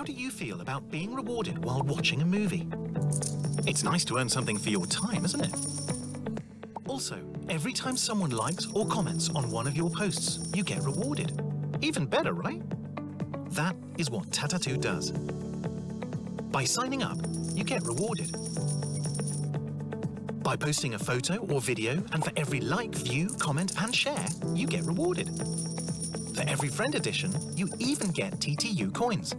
How do you feel about being rewarded while watching a movie? It's nice to earn something for your time, isn't it? Also, every time someone likes or comments on one of your posts, you get rewarded. Even better, right? That is what Tatatu does. By signing up, you get rewarded. By posting a photo or video, and for every like, view, comment, and share, you get rewarded. For every friend addition, you even get TTU coins.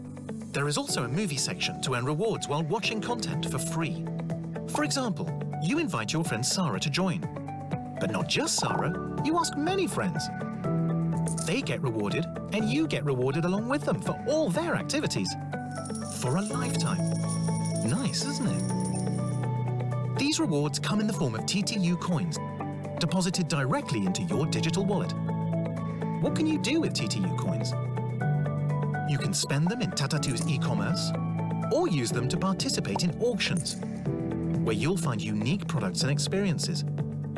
There is also a movie section to earn rewards while watching content for free. For example, you invite your friend Sarah to join. But not just Sarah, you ask many friends. They get rewarded, and you get rewarded along with them for all their activities. For a lifetime. Nice, isn't it? These rewards come in the form of TTU coins, deposited directly into your digital wallet. What can you do with TTU coins? You can spend them in Tatatu's e-commerce, or use them to participate in auctions, where you'll find unique products and experiences,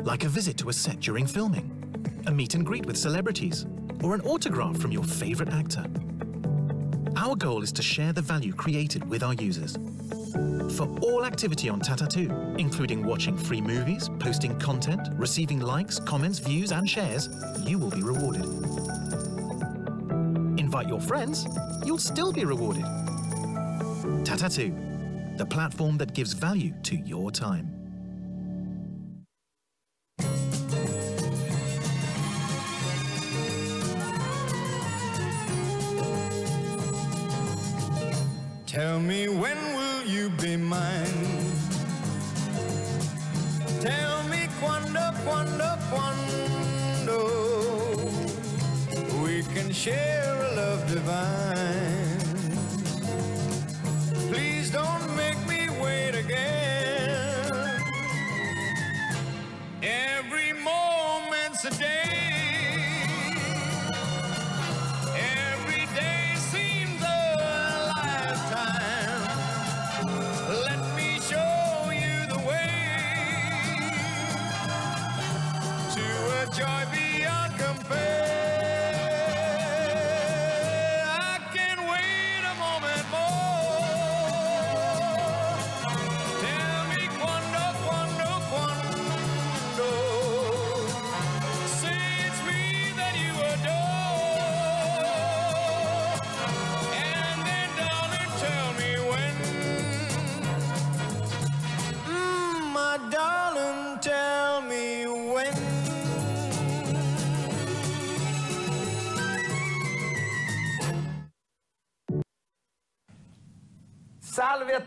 like a visit to a set during filming, a meet and greet with celebrities, or an autograph from your favorite actor. Our goal is to share the value created with our users. For all activity on Tatatu, including watching free movies, posting content, receiving likes, comments, views, and shares, you will be rewarded. Invite your friends, you'll still be rewarded. Tatatu, the platform that gives value to your time. Moment's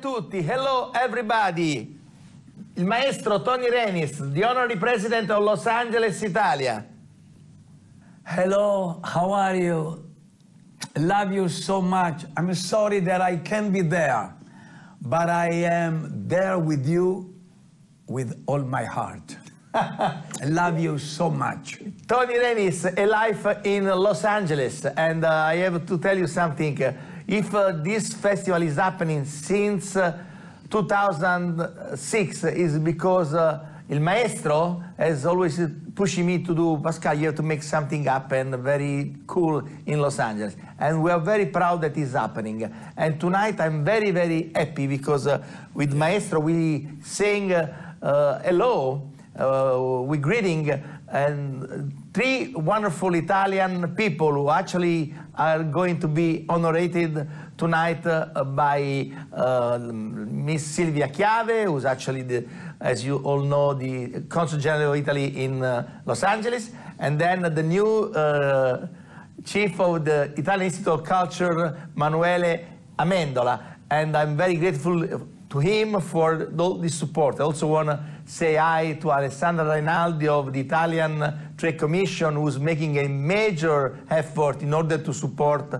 tutti, hello everybody. Il maestro Tony Renis, the honorary president of Los Angeles, Italia. Hello, how are you? Love you so much. I'm sorry that I can't be there, but I am there with you with all my heart. I love you so much. Tony Renis, a life in Los Angeles, and uh, I have to tell you something. If uh, this festival is happening since uh, 2006, is because uh, Il Maestro has always pushing me to do, Pascal, you to make something happen very cool in Los Angeles. And we are very proud that is happening. And tonight I'm very, very happy because uh, with Maestro we sing uh, uh, hello, we greeting and three wonderful Italian people who actually are going to be honored tonight uh, by uh, Miss Silvia Chiave, who's actually, the, as you all know, the Consul General of Italy in uh, Los Angeles, and then the new uh, chief of the Italian Institute of Culture, Manuele Amendola. And I'm very grateful to him for all this support. I also want to say hi to Alessandra Rinaldi of the Italian Trade Commission, who's making a major effort in order to support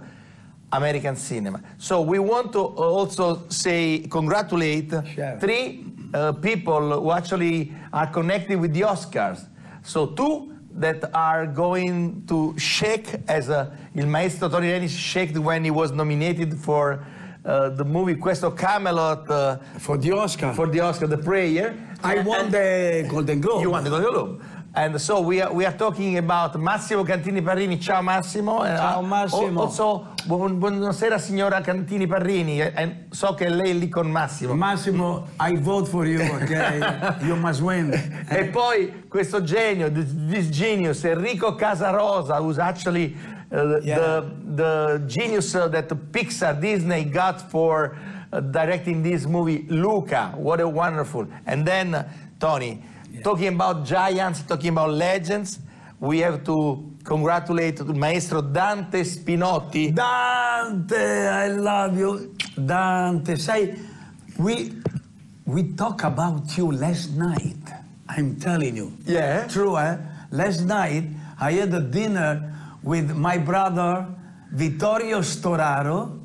American cinema. So we want to also say, congratulate Sure. three uh, people who actually are connected with the Oscars. So two that are going to shake as a, il maestro Tony Renis shaked when he was nominated for uh, the movie Questo Camelot uh, For the Oscar. for the Oscar, The Prayer. I And- won and the Golden Globe. You won the Golden Globe. And so we are, we are talking about Massimo Cantini Parrini. Ciao Massimo. And, Ciao, uh, Massimo. Also, buon- buonasera signora Cantini Parrini. E so che lei è lì con Massimo. Massimo, I vote for you, okay? you must win. E poi questo genio, this, this genius, Enrico Casarosa, who's actually uh, Yeah. the, the genius uh, that Pixar, Disney got for uh, directing this movie, Luca. What a wonderful. And then, uh, Tony, talking about giants, talking about legends, we have to congratulate Maestro Dante Spinotti. Dante, I love you. Dante, say, we, we talk about you last night. I'm telling you. Yeah? True, eh? Last night, I had a dinner with my brother, Vittorio Storaro,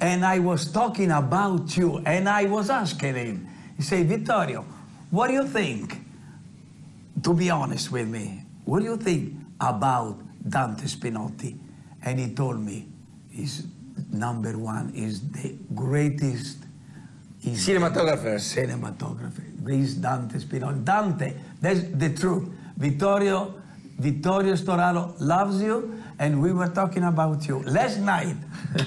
and I was talking about you, and I was asking him. He said, Vittorio, what do you think? To be honest with me, what do you think about Dante Spinotti? And he told me, he's number one, is the greatest Cinematographer. cinematographer. This Dante Spinotti. Dante, that's the truth. Vittorio, Vittorio Storaro loves you, and we were talking about you last night.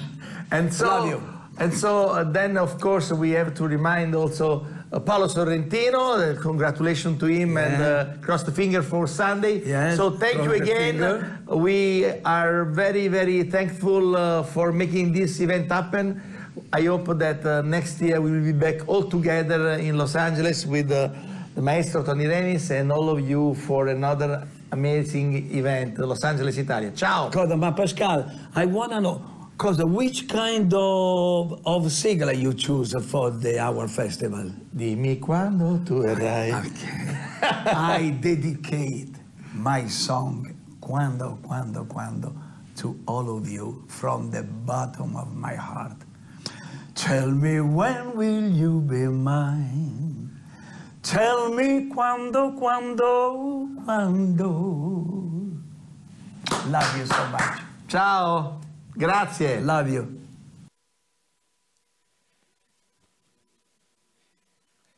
And so, Love you. and so uh, then, of course, we have to remind also uh, Paolo Sorrentino. Uh, congratulations to him and uh, cross the finger for Sunday. Yes, so thank you again. We are very, very thankful uh, for making this event happen. I hope that uh, next year we will be back all together in Los Angeles with uh, the Maestro Tony Renis and all of you for another amazing event, Los Angeles, Italia. Ciao. Cosa, ma Pascal, I want to know, cosa, which kind of, of sigla you choose for the our festival? Dimmi quando tu verrai. I dedicate my song, Quando, Quando, Quando, to all of you from the bottom of my heart. Tell me when will you be mine? Tell me quando, quando, quando. Love you so much. Ciao, grazie. Love you.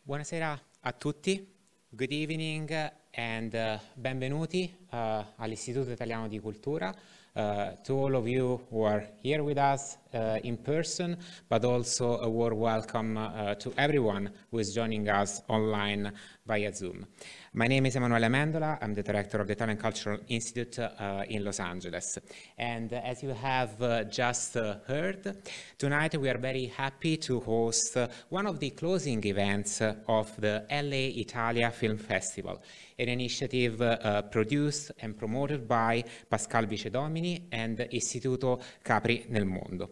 Buonasera a tutti, good evening and uh, benvenuti uh, all'Istituto Italiano di Cultura. Uh, to all of you who are here with us uh, in person, but also a warm welcome uh, to everyone who is joining us online via Zoom. My name is Emanuele Amendola. I'm the director of the Italian Cultural Institute uh, in Los Angeles. And as you have uh, just uh, heard, tonight we are very happy to host uh, one of the closing events uh, of the LA Italia Film Festival, an initiative uh, produced and promoted by Pascal Vicedomini and Istituto Capri nel Mondo.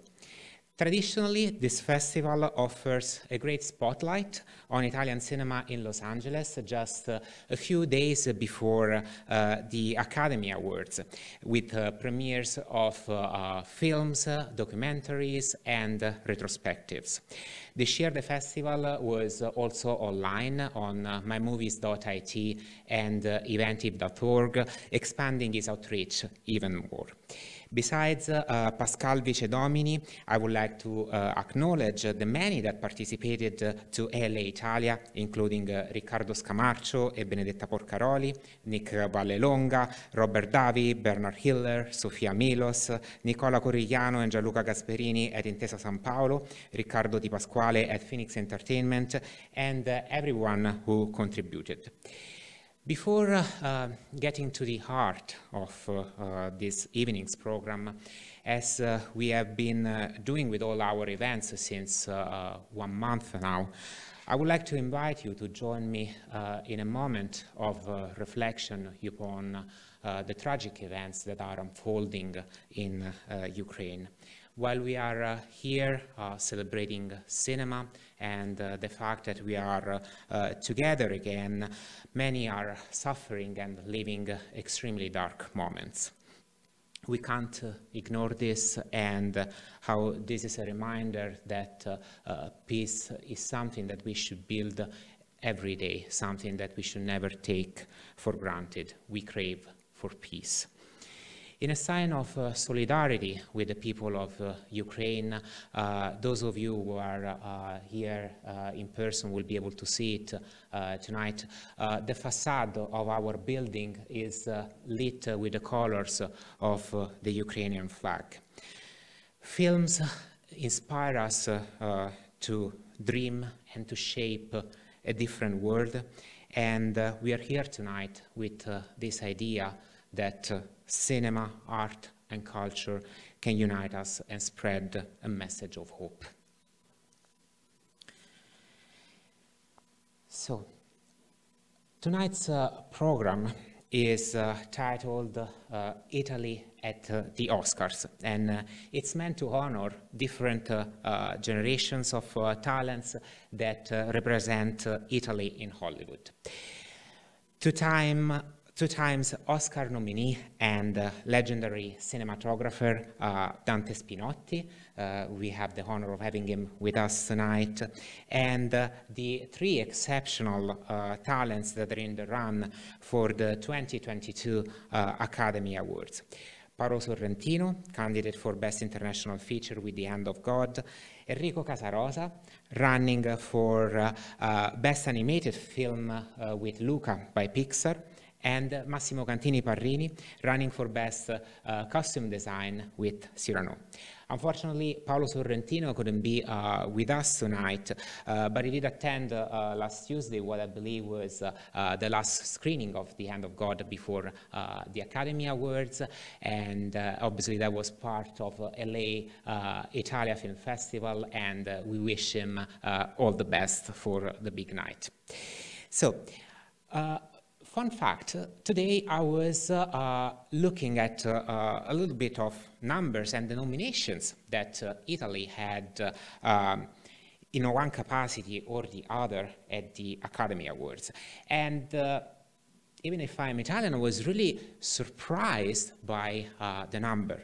Traditionally, this festival offers a great spotlight on Italian cinema in Los Angeles just uh, a few days before uh, the Academy Awards, with uh, premieres of uh, uh, films, uh, documentaries, and retrospectives. This year, the festival was also online on mymovies.it and eventive.org, expanding its outreach even more. Besides uh, Pascal Vicedomini, I would like to uh, acknowledge the many that participated to LA Italia, including uh, Riccardo Scamarcio e Benedetta Porcaroli, Nick Vallelonga, Robert Davi, Bernard Hiller, Sofia Milos, Nicola Corigliano and Gianluca Gasperini at Intesa San Paolo, Riccardo Di Pasquale at Phoenix Entertainment, and uh, everyone who contributed. Before uh, uh, getting to the heart of uh, uh, this evening's program, as uh, we have been uh, doing with all our events since uh, one month now, I would like to invite you to join me in a moment of reflection upon the tragic events that are unfolding in Ukraine. While we are here celebrating cinema and uh, the fact that we are uh, together again, many are suffering and living extremely dark moments. We can't uh, ignore this and uh, how this is a reminder that uh, uh, peace is something that we should build every day, something that we should never take for granted. We crave for peace. In a sign of uh, solidarity with the people of uh, Ukraine, uh, those of you who are uh, here uh, in person will be able to see it tonight. the facade of our building is lit with the colors of the Ukrainian flag. Films inspire us to dream and to shape a different world. And uh, we are here tonight with uh, this idea that uh, cinema, art, and culture can unite us and spread a message of hope. So, tonight's uh, program is uh, titled uh, Italy at uh, the Oscars. And uh, it's meant to honor different generations of talents that represent Italy in Hollywood. Two-time two times Oscar nominee and uh, legendary cinematographer uh, Dante Spinotti. Uh, we have the honor of having him with us tonight. And uh, the three exceptional uh, talents that are in the run for the 2022 uh, Academy Awards. Paolo Sorrentino, candidate for Best International Feature with The Hand of God, Enrico Casarosa, running for Best Animated Film with Luca by Pixar, and Massimo Cantini Parrini running for Best uh, Costume Design with Cyrano. Unfortunately, Paolo Sorrentino couldn't be uh, with us tonight, uh, but he did attend uh, last Tuesday what I believe was uh, uh, the last screening of The Hand of God before the Academy Awards, and obviously that was part of LA Italia Film Festival, and we wish him all the best for the big night. So, Fun fact, today I was uh, uh, looking at uh, a little bit of numbers and the nominations that uh, Italy had uh, um, in one capacity or the other at the Academy Awards. And uh, even if I'm Italian, I was really surprised by the number.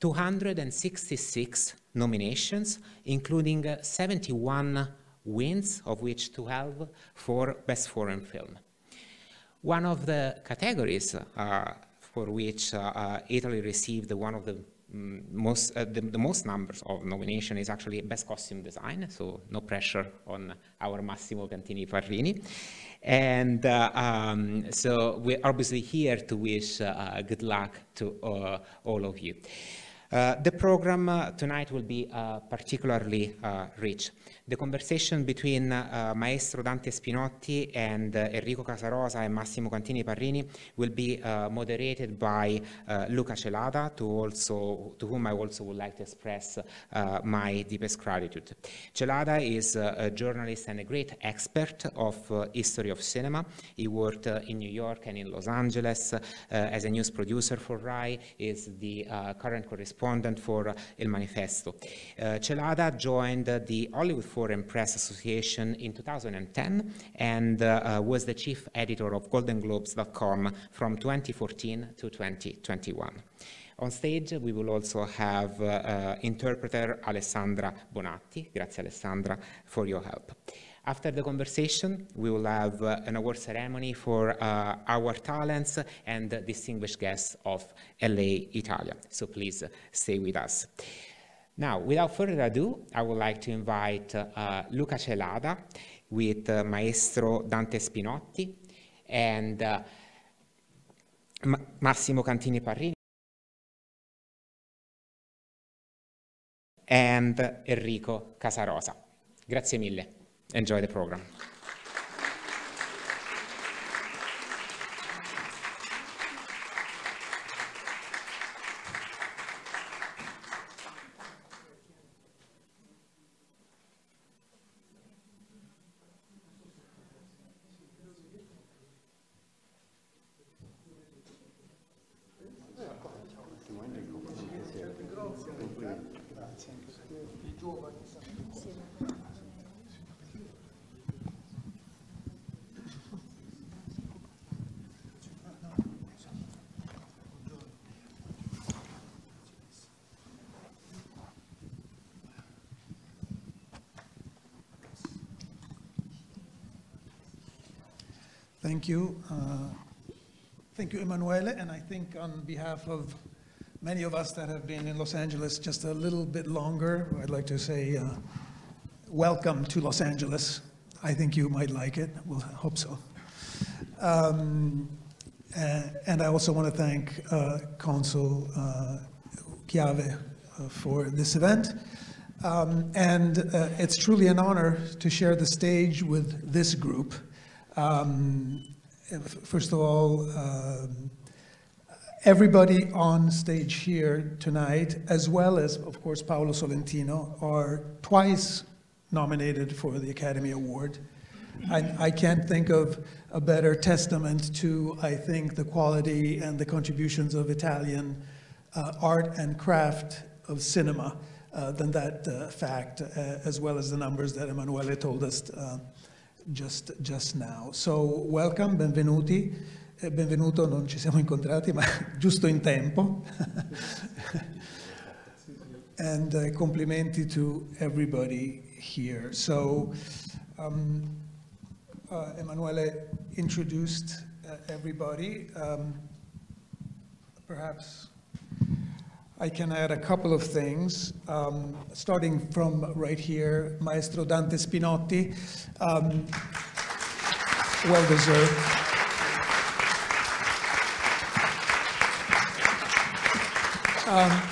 266 nominations, including 71 wins, of which 12 for Best Foreign Film. One of the categories uh, for which uh, uh, Italy received one of the mm, most uh, the, the, most numbers of nomination is actually best costume design so no pressure on our Massimo Cantini Parrini and uh, um, so we're obviously here to wish uh, good luck to all of you. The program tonight will be particularly rich the conversation between uh, Maestro Dante Spinotti and uh, Enrico Casarosa and Massimo Cantini Parrini will be uh, moderated by uh, Luca Celada, to, also, to whom I also would like to express uh, my deepest gratitude. Celada is a journalist and a great expert of uh, history of cinema. He worked in New York and in Los Angeles as a news producer for RAI, he is the current correspondent for Il Manifesto. Celada joined the Hollywood Foreign Press Association in 2010 and uh, uh, was the chief editor of GoldenGlobes.com from 2014 to 2021. On stage we will also have uh, uh, interpreter Alessandra Bonatti. Grazie Alessandra for your help. After the conversation, we will have uh, an award ceremony for uh, our talents and distinguished guests of LA Italia. So please stay with us. Now, without further ado, I would like to invite uh, Luca Celada with uh, Maestro Dante Spinotti and uh, Massimo Cantini Parrini and Enrico Casarosa. Grazie mille. Enjoy the program. Emanuele. And I think on behalf of many of us that have been in Los Angeles just a little bit longer, I'd like to say uh, welcome to Los Angeles. I think you might like it. We'll hope so. Um, uh, and I also want to thank uh, Consul uh, Chiave uh, for this event. Um, and uh, it's truly an honor to share the stage with this group. Um, first of all, um, everybody on stage here tonight, as well as, of course, Paolo Sorrentino, are twice nominated for the Academy Award. I, I can't think of a better testament to, I think, the quality and the contributions of Italian uh, art and craft of cinema uh, than that uh, fact, uh, as well as the numbers that Emanuele told us uh, just, just now. So welcome, benvenuti. Eh, benvenuto, non ci siamo incontrati, ma giusto in tempo. and uh, complimenti to everybody here. So um, uh, Emanuele introduced uh, everybody. Um, perhaps I can add a couple of things, um, starting from right here, Maestro Dante Spinotti, um, well deserved. Um,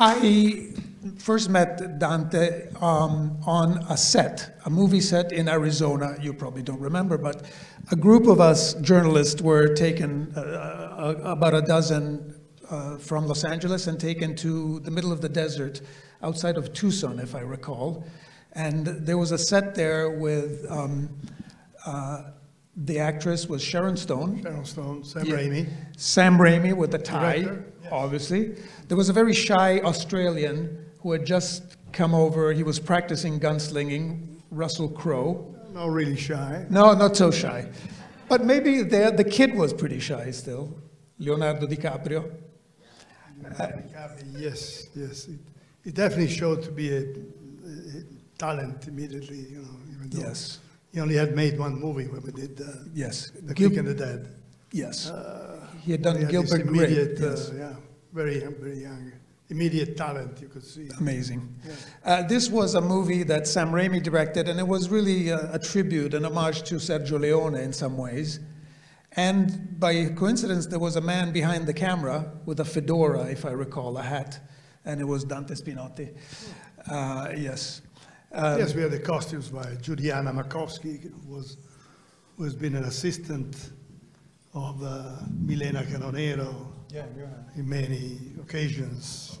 I first met Dante um, on a set, a movie set in Arizona. You probably don't remember, but a group of us journalists were taken, uh, about a dozen uh, from Los Angeles, and taken to the middle of the desert outside of Tucson, if I recall. And there was a set there with um, uh, the actress was Sharon Stone. Sharon Stone, Sam Yeah. Raimi. Sam Raimi with the tie, yes. obviously. There was a very shy Australian who had just come over. He was practicing gunslinging, Russell Crowe. Not really shy. No, not so shy. But maybe the, the kid was pretty shy still, Leonardo DiCaprio. Yes, yes. It, it definitely showed to be a, a talent immediately, you know, even though Yes, he only had made one movie when we did uh, yes. The Gil- Quick and the Dead. yes. Uh, he had he done had this Gilbert Grape. immediate, uh, yes. yeah, very, very young. Immediate talent, you could see. Amazing. Uh, this was a movie that Sam Raimi directed, and it was really a, a tribute, an homage to Sergio Leone in some ways. And by coincidence, there was a man behind the camera with a fedora, if I recall, a hat, and it was Dante Spinotti. Uh, yes. Um, yes, we had the costumes by Judianna Makovsky, who was, who has been an assistant of uh, Milena Canonero in many occasions.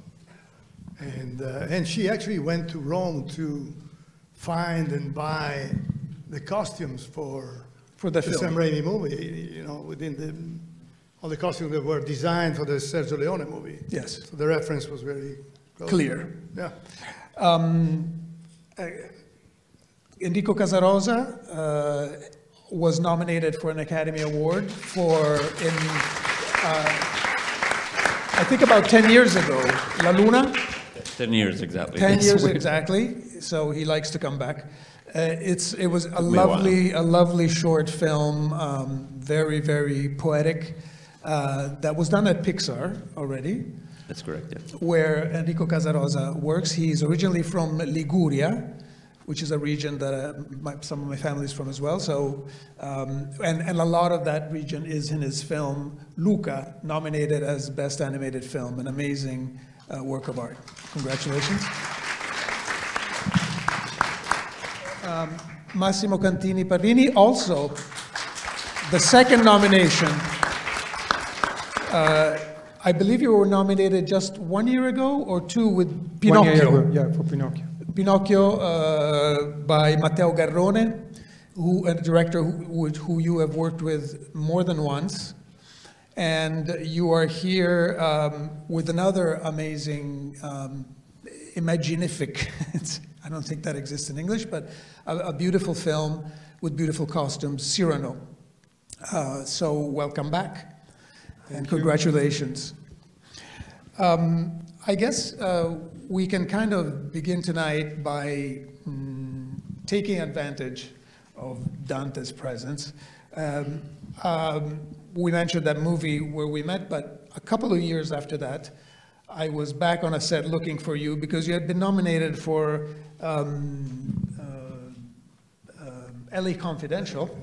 And, uh, and she actually went to Rome to find and buy the costumes for, For the the film. Sam Raimi movie, you know, within the, all the costumes that were designed for the Sergio Leone movie. Yes. So the reference was very close. Clear. Yeah. Um, uh, Enrico Casarosa uh, was nominated for an Academy Award for in uh, I think about 10 years ago, La Luna. 10 years exactly. 10 years exactly, so he likes to come back. Uh, it's, it was a lovely, a lovely short film, um, very, very poetic, uh, that was done at Pixar already That's correct, yeah. where Enrico Casarosa works. He's originally from Liguria, which is a region that uh, my, some of my family is from as well. So, um, and, and a lot of that region is in his film Luca, nominated as Best Animated Film, an amazing uh, work of art. Congratulations. Um, Massimo Cantini Parrini, also the second nomination. Uh, I believe you were nominated just one year ago or two with One year Pinocchio. ago, yeah, for Pinocchio. Pinocchio uh, by Matteo Garrone, who, a director who, who- you have worked with more than once. And you are here um, with another amazing, um, imaginific, I don't think that exists in English, but a, a beautiful film with beautiful costumes, Cyrano. Uh, so welcome back and congratulations. Um, I guess uh, we can kind of begin tonight by mm, taking advantage of Dante's presence. Um, um, we mentioned that movie where we met, but a couple of years after that, I was back on a set looking for you because you had been nominated for um, uh, uh, LA Confidential,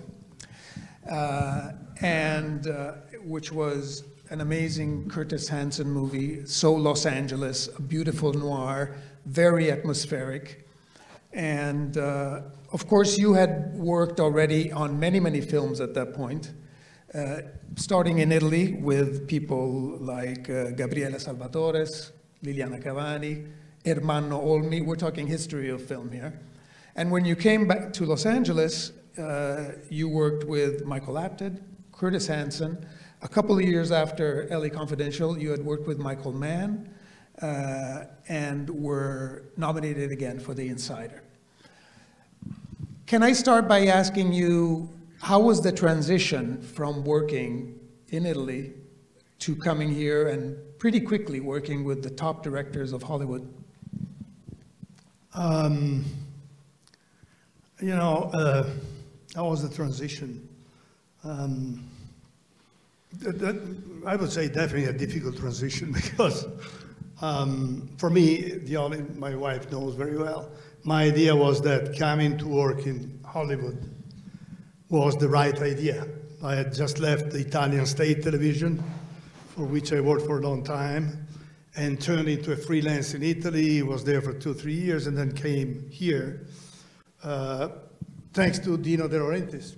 uh, and uh, which was an amazing Curtis Hanson movie, so Los Angeles, a beautiful noir, very atmospheric. And uh, of course, you had worked already on many, many films at that point, uh, starting in Italy with people like uh, Gabriele Salvatores, Liliana Cavani, Ermanno Olmi. We're talking history of film here. And when you came back to Los Angeles, uh, you worked with Michael Apted, Curtis Hanson. A couple of years after LA Confidential, you had worked with Michael Mann uh, and were nominated again for The Insider. Can I start by asking you, how was the transition from working in Italy to coming here and pretty quickly working with the top directors of Hollywood? Um, you know, uh, that was the transition. Um, that, that, I would say definitely a difficult transition because um, for me, the only, my wife knows very well, my idea was that coming to work in Hollywood was the right idea. I had just left the Italian state television, for which I worked for a long time, and turned into a freelance in Italy, was there for two, three years, and then came here, uh, thanks to Dino De Laurentiis,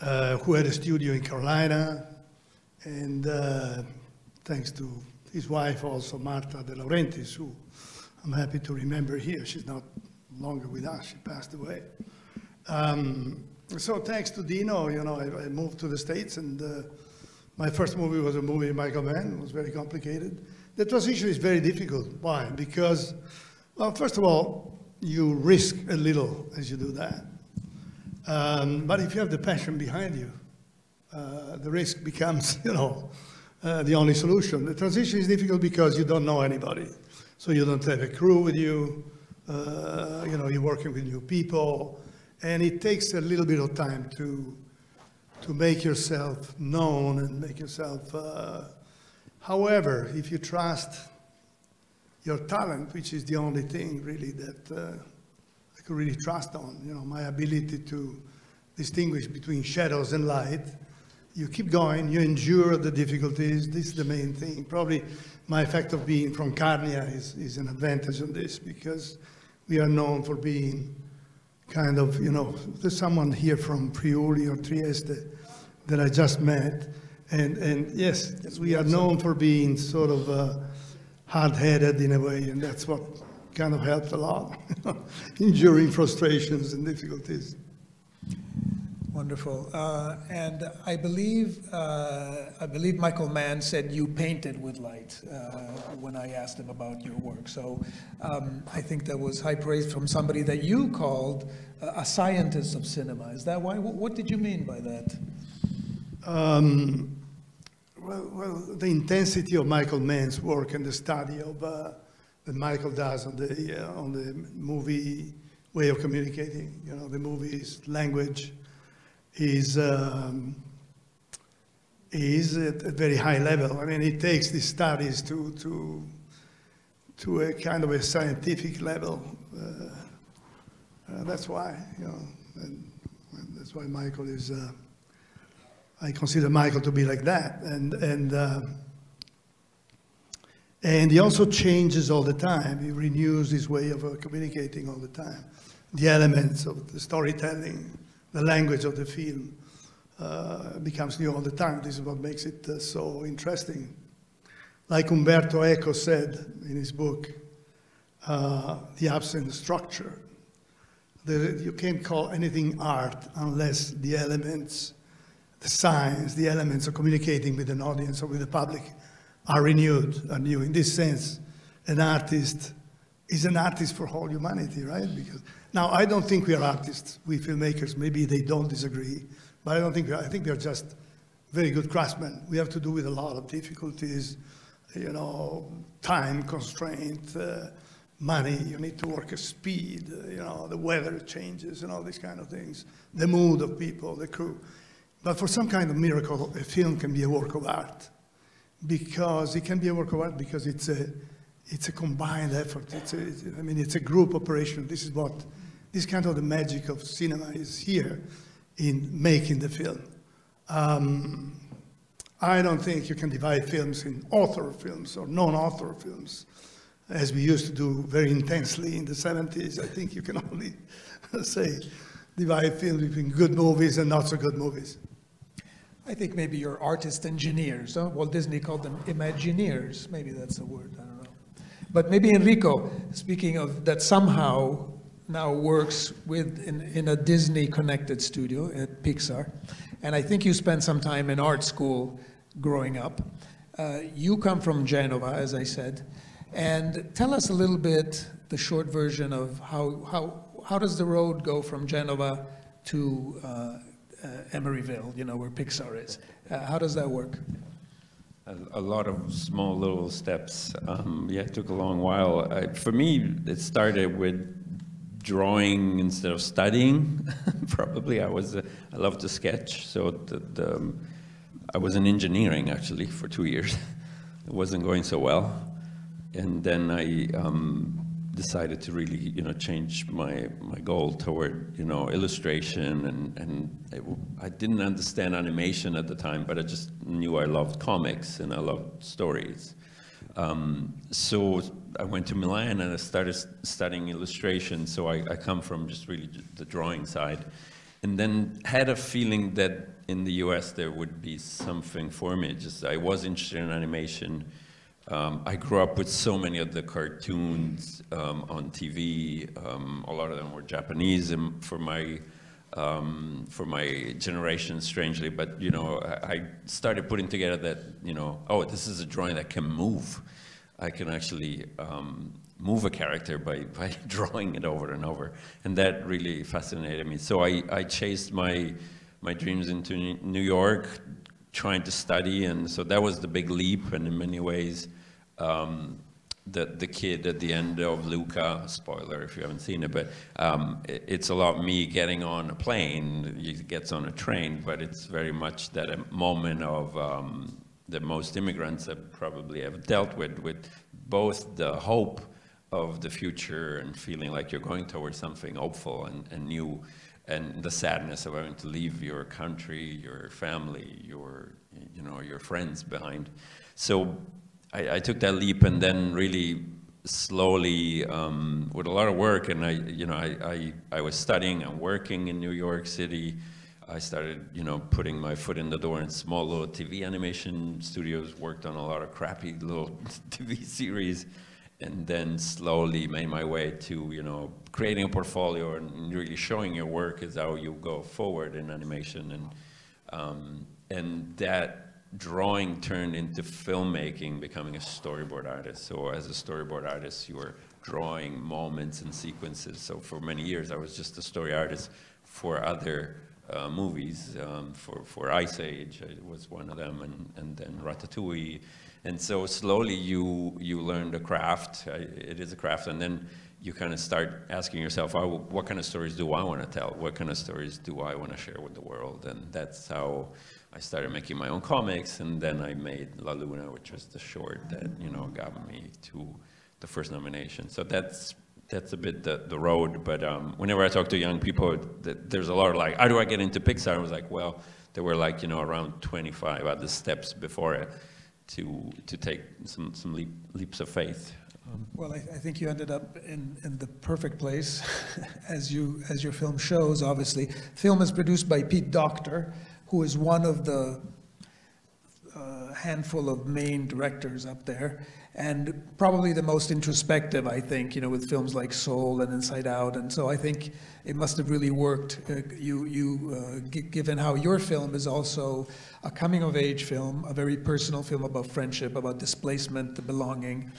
uh, who had a studio in Carolina, and uh, thanks to his wife also, Marta De Laurentiis, who I'm happy to remember here. She's not longer with us, she passed away. Um, so thanks to Dino, you know, I, I moved to the States and uh, my first movie was a movie Michael Mann. It was very complicated. The transition is very difficult. Why? Because, well, first of all, you risk a little as you do that. Um, but if you have the passion behind you, uh, the risk becomes, you know, uh, the only solution. The transition is difficult because you don't know anybody. So you don't have a crew with you. Uh, you know, you're working with new people. And it takes a little bit of time to, to make yourself known and make yourself. Uh, however, if you trust your talent, which is the only thing really that uh, I could really trust on, you know, my ability to distinguish between shadows and light, you keep going, you endure the difficulties. This is the main thing. Probably my fact of being from Carnia is, is an advantage on this because we are known for being kind of, you know, there's someone here from Friuli or Trieste that I just met. And, and yes, we are known for being sort of uh, hard-headed in a way, and that's what kind of helped a lot, enduring frustrations and difficulties. Wonderful. Uh, and I believe, uh, I believe Michael Mann said you painted with light uh, when I asked him about your work. So um, I think that was high praise from somebody that you called a scientist of cinema. Is that why? What did you mean by that? Um, well, well, the intensity of Michael Mann's work and the study of uh, that Michael does on the uh, on the movie way of communicating. You know, the movie's language is um, is at a very high level. I mean, it takes these studies to to to a kind of a scientific level. Uh, uh, that's why, you know, and, and that's why Michael is. Uh, I consider Michael to be like that, and and. Uh, and he also changes all the time. He renews his way of communicating all the time. The elements of the storytelling, the language of the film uh, becomes new all the time. This is what makes it uh, so interesting. Like Umberto Eco said in his book, uh, The Absent Structure, the, you can't call anything art unless the elements, the signs, the elements of communicating with an audience or with the public are renewed, are new. In this sense, an artist is an artist for whole humanity, right? Because now I don't think we are artists, we filmmakers. Maybe they don't disagree, but I don't think we are, I think we are just very good craftsmen. We have to do with a lot of difficulties, you know, time constraint, uh, money. You need to work at speed. You know, the weather changes and all these kind of things. The mood of people, the crew. But for some kind of miracle, a film can be a work of art because it can be a work of art because it's a, it's a combined effort. It's a- I mean, it's a group operation. This is what, this kind of the magic of cinema is here in making the film. Um, I don't think you can divide films in author films or non-author films, as we used to do very intensely in the 70s. I think you can only say divide films between good movies and not so good movies. I think maybe you're artist engineers. Huh? Walt Disney called them Imagineers. Maybe that's a word. I don't know. But maybe Enrico, speaking of that, somehow now works with in, in a Disney connected studio at Pixar, and I think you spent some time in art school growing up. Uh, you come from Genova, as I said, and tell us a little bit the short version of how how how does the road go from Genova to uh, uh, Emeryville, you know, where Pixar is. Uh, how does that work? A, a lot of small little steps. Um, yeah, it took a long while. I, for me, it started with drawing instead of studying. Probably, I was uh, I love to sketch, so the, the, um, I was in engineering actually for two years. it wasn't going so well, and then I um, decided to really you know change my my goal toward you know illustration and and it, I didn't understand animation at the time, but I just knew I loved comics and I loved stories. Um, so I went to Milan and I started studying illustration. So I, I come from just really j- the drawing side, and then had a feeling that in the U.S. there would be something for me. Just I was interested in animation. Um, I grew up with so many of the cartoons um, on TV. Um, a lot of them were Japanese and for my um, for my generation, strangely. But you know, I, started putting together that you know, oh, this is a drawing that can move. I can actually um, move a character by, by drawing it over and over, and that really fascinated me. So I, I chased my my dreams into New- New York, trying to study, and so that was the big leap. And in many ways, um, the the kid at the end of Luca, spoiler if you haven't seen it, but um, it- it's a lot me getting on a plane. He gets on a train, but it's very much that a moment of um, that most immigrants have probably have dealt with, with both the hope of the future and feeling like you're going towards something hopeful and, and new, and the sadness of having to leave your country, your family, your you know your friends behind. So I, I took that leap and then really slowly um, with a lot of work and I you know I, I, I was studying and working in New York City. I started you know putting my foot in the door in small little TV animation studios worked on a lot of crappy little TV series and then slowly made my way to you know creating a portfolio and really showing your work is how you go forward in animation. And um, and that drawing turned into filmmaking, becoming a storyboard artist. So as a storyboard artist, you were drawing moments and sequences. So for many years, I was just a story artist for other uh, movies. Um, for, for Ice Age, I was one of them, and, and then Ratatouille. And so slowly you, you learn the craft. I, it is a craft. And then you kind of start asking yourself, oh, what kind of stories do I want to tell? What kind of stories do I want to share with the world? And that's how I started making my own comics, and then I made La Luna, which was the short that you know got me to the first nomination. So that's that's a bit the, the road. But um, whenever I talk to young people, th- there's a lot of like, how do I get into Pixar? I was like, well, there were like you know around 25 other steps before it to to take some some leap, leaps of faith. Well, I, I think you ended up in, in the perfect place, as you as your film shows. Obviously, film is produced by Pete Docter, who is one of the uh, handful of main directors up there, and probably the most introspective, I think, you know, with films like Soul and Inside Out. And so I think it must have really worked. Uh, you, you, uh, given how your film is also a coming-of-age film, a very personal film about friendship, about displacement, the belonging.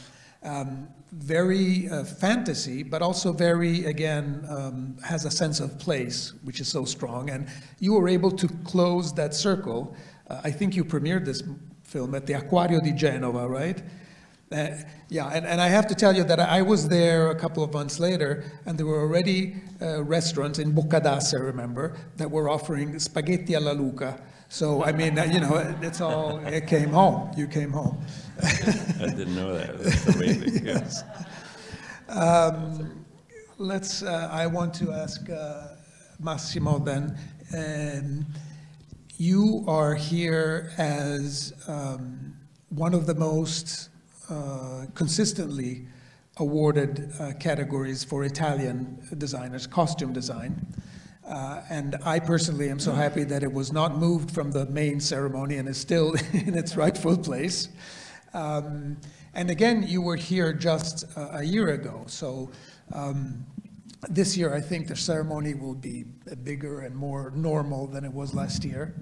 Um, very uh, fantasy, but also very, again, um, has a sense of place, which is so strong. And you were able to close that circle. Uh, I think you premiered this film at the Acquario di Genova, right? Uh, yeah, and, and I have to tell you that I was there a couple of months later, and there were already uh, restaurants in Boccadasse, remember, that were offering spaghetti alla Luca. So, I mean, you know, it's all, it came home. You came home. I didn't know that. That's amazing. yes. Um, let's, uh, I want to ask uh, Massimo then. Um, you are here as um, one of the most uh, consistently awarded uh, categories for Italian designers, costume design. Uh, and I personally am so happy that it was not moved from the main ceremony and is still in its rightful place. Um, and again, you were here just a year ago. So um, this year, I think the ceremony will be bigger and more normal than it was last year.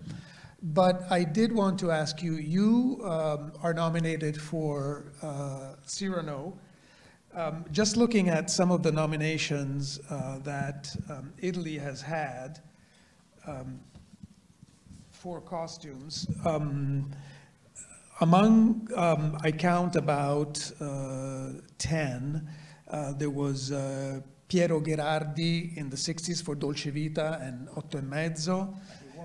But I did want to ask you, you um, are nominated for uh, Cyrano. Um, just looking at some of the nominations uh, that um, Italy has had um, for costumes, um, among, um, I count about uh, 10. Uh, there was uh, Piero Gherardi in the 60s for Dolce Vita and Otto e Mezzo. He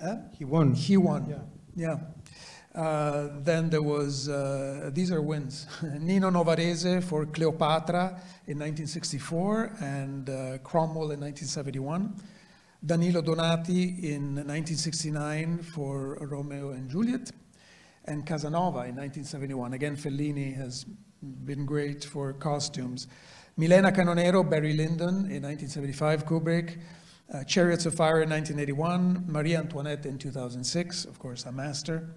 Huh? He won. He won. Yeah. Yeah. Uh, then there was, uh, these are wins. Nino Novarese for Cleopatra in 1964 and uh, Cromwell in 1971. Danilo Donati in 1969 for Romeo and Juliet. And Casanova in 1971. Again, Fellini has been great for costumes. Milena Canonero, Barry Lyndon in 1975, Kubrick uh, Chariots of Fire in 1981, Maria Antoinette in 2006, of course, a master.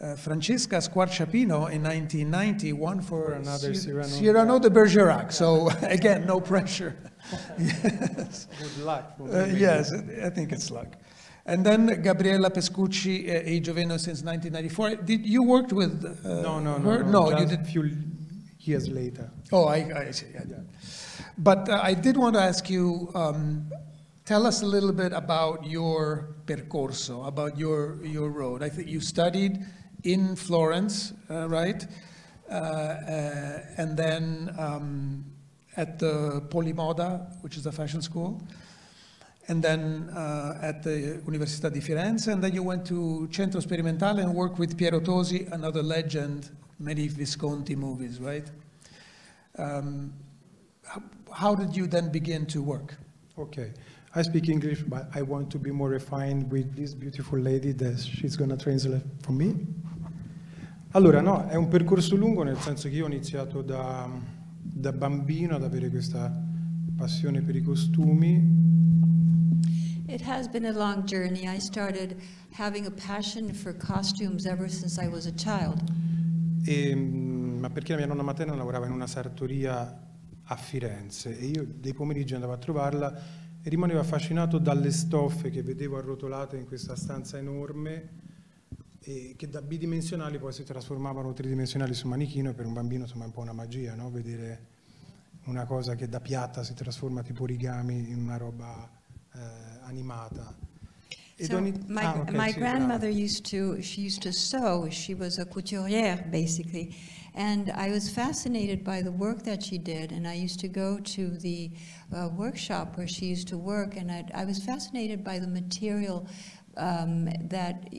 Uh, Francesca Squarciapino in 1990 won for, for another Cyrano. Cyrano de Bergerac. So again, no pressure. yes. Good luck. Uh, yes, I think it's luck. And then Gabriella Pescucci, uh, Age of Innocence since 1994. Did you worked with uh, No, no, her? no. No, you did. A few years later. Oh, I, I see. Yeah. But uh, I did want to ask you. Um, Tell us a little bit about your percorso, about your, your road. I think you studied in Florence, uh, right? Uh, uh, and then um, at the Polimoda, which is a fashion school. And then uh, at the Università di Firenze. And then you went to Centro Sperimentale and worked with Piero Tosi, another legend, many Visconti movies, right? Um, how, how did you then begin to work? Okay. I speak English, but I want to be more refined with this beautiful lady that she's going to translate for me. Allora, no, è un percorso lungo nel senso che io ho iniziato da, da bambino ad avere questa passione per i costumi. It has been a long journey. I started having a passion for costumes ever since I was a child. E, mm, ma perché la mia nonna materna lavorava in una sartoria a Firenze e io dei pomeriggi andavo a trovarla e rimanevo affascinato dalle stoffe che vedevo arrotolate in questa stanza enorme e che da bidimensionali poi si trasformavano tridimensionali sul manichino e per un bambino insomma è un po' una magia, no? vedere una cosa che da piatta si trasforma tipo origami in una roba eh, animata. So my, ah, okay, my grandmother used to, she used to sew, she was a couturière basically, And I was fascinated by the work that she did, and I used to go to the uh, workshop where she used to work, and I, I was fascinated by the material um, that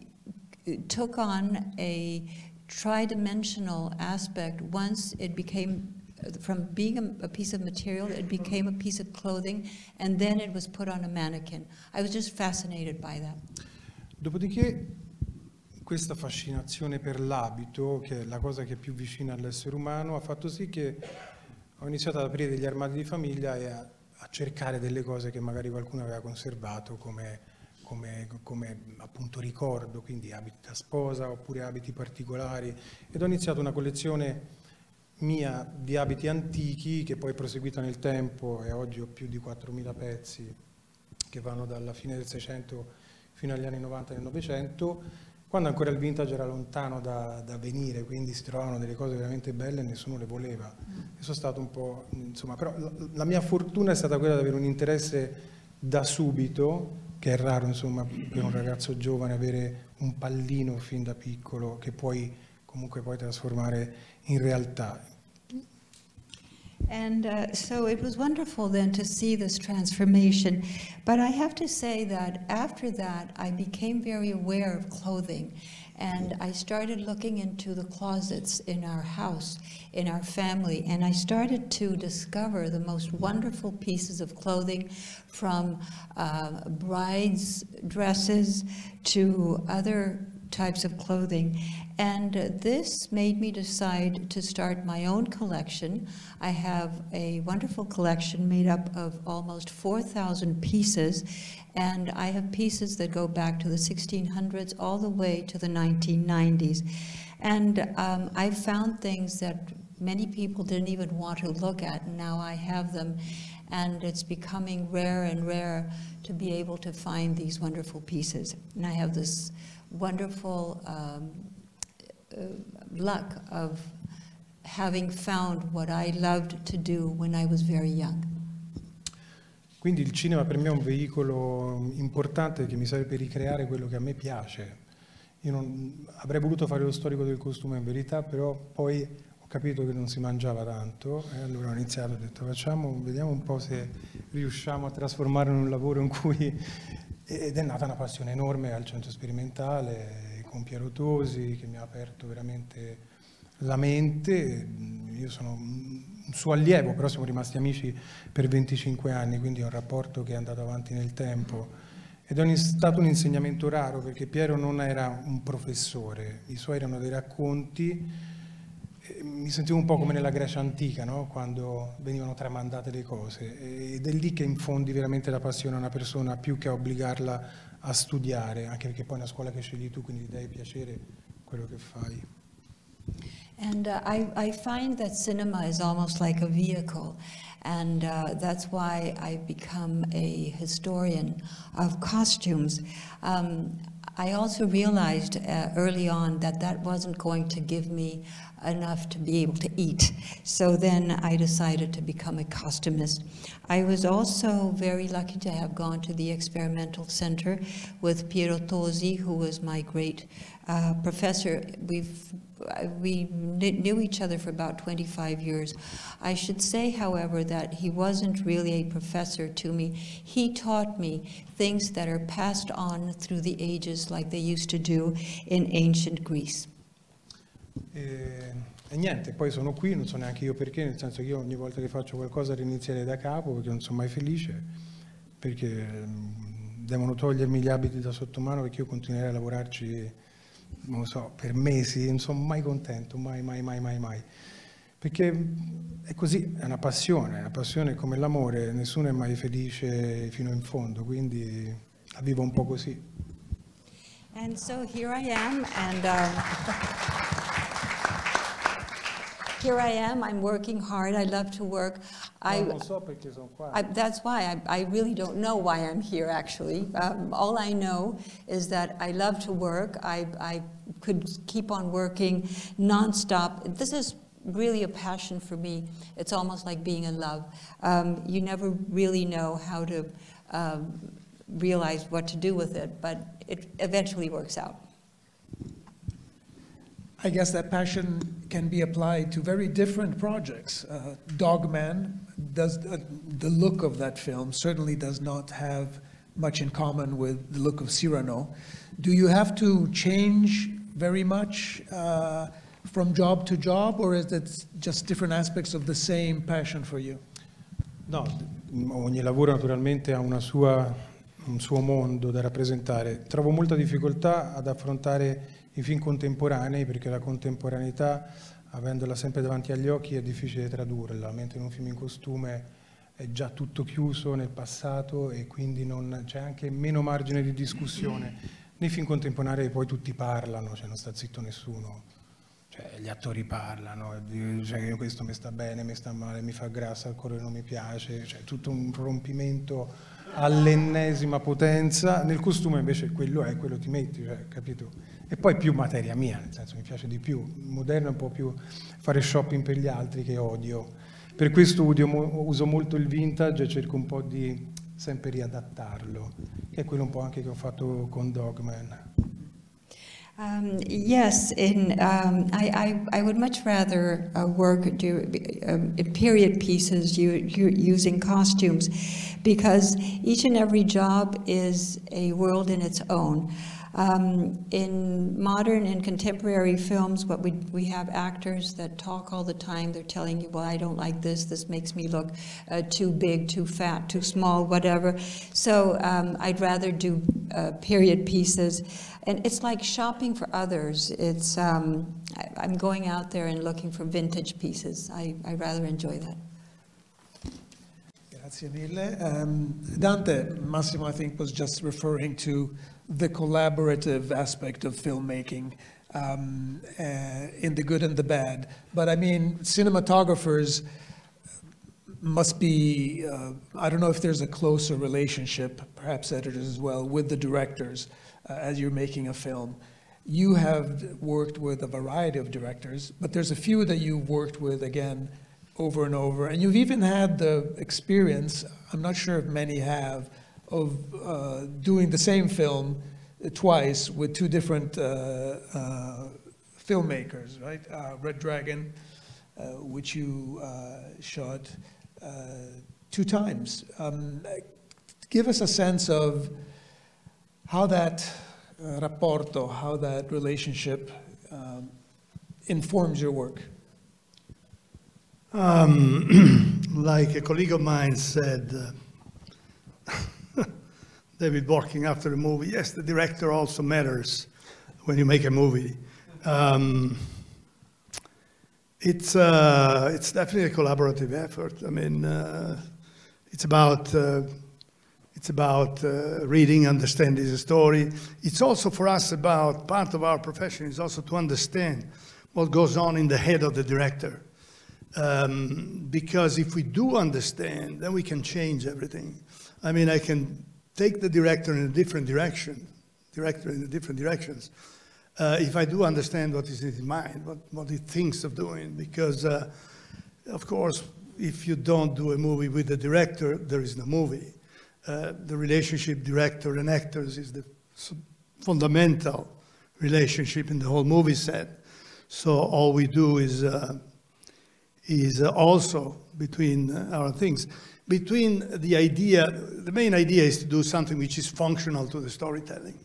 took on a tridimensional aspect once it became from being a, a, piece of material, it became a piece of clothing, and then it was put on a mannequin. I was just fascinated by that. Dopodiché questa fascinazione per l'abito, che è la cosa che è più vicina all'essere umano, ha fatto sì che ho iniziato ad aprire degli armadi di famiglia e a, a cercare delle cose che magari qualcuno aveva conservato come, come, come, appunto ricordo, quindi abiti da sposa oppure abiti particolari. Ed ho iniziato una collezione mia di abiti antichi che poi è proseguita nel tempo e oggi ho più di 4.000 pezzi che vanno dalla fine del 600 fino agli anni 90 del Novecento quando ancora il vintage era lontano da, da, venire, quindi si trovavano delle cose veramente belle e nessuno le voleva. E sono stato un po', insomma, però la, la mia fortuna è stata quella di avere un interesse da subito, che è raro, insomma, per un ragazzo giovane avere un pallino fin da piccolo che puoi comunque poi trasformare in realtà. And uh, so it was wonderful then to see this transformation. But I have to say that after that, I became very aware of clothing. And I started looking into the closets in our house, in our family, and I started to discover the most wonderful pieces of clothing from uh, brides' dresses to other types of clothing. And uh, this made me decide to start my own collection. I have a wonderful collection made up of almost 4,000 pieces, and I have pieces that go back to the 1600s all the way to the 1990s. And um, I found things that many people didn't even want to look at, and now I have them. And it's becoming rare and rare to be able to find these wonderful pieces. And I have this wonderful um, uh, luck of having found what I loved to do when I was very young. Quindi il cinema per me è un veicolo importante che mi serve per ricreare quello che a me piace. Io non, avrei voluto fare lo storico del costume in verità, però poi ho capito che non si mangiava tanto e allora ho iniziato, ho detto facciamo, vediamo un po' se riusciamo a trasformarlo in un lavoro in cui... Ed è nata una passione enorme al centro sperimentale con Piero Tosi che mi ha aperto veramente la mente. Io sono un suo allievo, però siamo rimasti amici per 25 anni, quindi è un rapporto che è andato avanti nel tempo. Ed è stato un insegnamento raro perché Piero non era un professore, i suoi erano dei racconti. Mi sentivo un po' come nella Grecia antica, no? quando venivano tramandate le cose. Ed è lì che infondi veramente la passione a una persona più che a obbligarla a studiare, anche perché poi è una scuola che scegli tu, quindi dai piacere quello che fai. And uh, I, I find that cinema is almost like a vehicle. And uh, that's why I've become a historian of costumes. Um, I also realized uh, early on that that wasn't going to give me enough to be able to eat. So then I decided to become a costumist. I was also very lucky to have gone to the experimental center with Piero Tosi, who was my great uh, professor. We've we knew each other for about 25 years. I should say, however, that he wasn't really a professor to me. He taught me things that are passed on through the ages like they used to do in ancient Greece. E, e, niente, poi sono qui, non so neanche io perché, nel senso che io ogni volta che faccio qualcosa rinizierei da capo perché non sono mai felice, perché devono togliermi gli abiti da sotto mano perché io continuerei a lavorarci, non so, per mesi, non sono mai contento, mai, mai, mai, mai, mai. Perché è così, è una passione, è una passione come l'amore, nessuno è mai felice fino in fondo, quindi la vivo un po' così. And so here I am, and um, here I am, I'm working hard, I love to work. I, I, that's why, I, I, really don't know why I'm here, actually. Um, all I know is that I love to work. I, I could keep on working nonstop. This is really a passion for me. It's almost like being in love. Um, you never really know how to um, realize what to do with it, but it eventually works out. I guess that passion can be applied to very different projects. Uh, Dogman, does uh, the look of that film certainly does not have much in common with the look of Cyrano. Do you have to change very much uh, from job to job, or is it just different aspects of the same passion for you? No, ogni lavoro naturalmente ha una sua, un suo mondo da rappresentare. Trovo molta difficoltà ad affrontare i film contemporanei, perché la contemporaneità, avendola sempre davanti agli occhi, è difficile tradurla, mentre in un film in costume è già tutto chiuso nel passato e quindi c'è anche meno margine di discussione. Nei film contemporanei poi tutti parlano, cioè non sta zitto nessuno. Cioè, gli attori parlano, cioè, questo mi sta bene, mi sta male, mi fa grassa, il colore non mi piace, cioè tutto un rompimento all'ennesima potenza. Nel costume invece quello è, quello ti metti, cioè, capito? E poi più materia mia, nel senso mi piace di più. Moderno è un po' più fare shopping per gli altri che odio. Per questo uso molto il vintage e cerco un po' di sempre riadattarlo, che è quello un po' anche che ho fatto con Dogman. Um, yes, in, um, I, I, I, would much rather uh, work do, um, in period pieces you, using costumes because each and every job is a world in its own. Um, in modern and contemporary films, what we, we have actors that talk all the time. They're telling you, well, I don't like this. This makes me look uh, too big, too fat, too small, whatever. So um, I'd rather do uh, period pieces. And it's like shopping for others. It's, um, I, am going out there and looking for vintage pieces. I, I rather enjoy that. Grazie mille. Um, Dante, Massimo, I think, was just referring to the collaborative aspect of filmmaking um, uh, in the good and the bad. But I mean, cinematographers must be, uh, I don't know if there's a closer relationship, perhaps editors as well, with the directors uh, as you're making a film. You have worked with a variety of directors, but there's a few that you've worked with, again, over and over. And you've even had the experience, I'm not sure if many have, of uh, doing the same film twice with two different uh, uh, filmmakers, right? Uh, Red Dragon, uh, which you uh, shot two times. Um, give us a sense of how that rapporto, how that relationship um, informs your work. Um, like a colleague of mine said, David working after the movie. Yes, the director also matters when you make a movie. Um, it's, uh, it's definitely a collaborative effort. I mean, uh, it's about, uh, it's about uh, reading, understanding the story. It's also for us about, part of our profession is also to understand what goes on in the head of the director. Um, because if we do understand, then we can change everything. I mean, I can take the director in a different direction, director in different directions, uh, if I do understand what is in his mind, what, what he thinks of doing, because uh, of course, if you don't do a movie with the director, there is no movie. Uh, the relationship director and actors is the fundamental relationship in the whole movie set. So all we do is, uh, is uh, also between uh, our things between the idea, the main idea is to do something which is functional to the storytelling.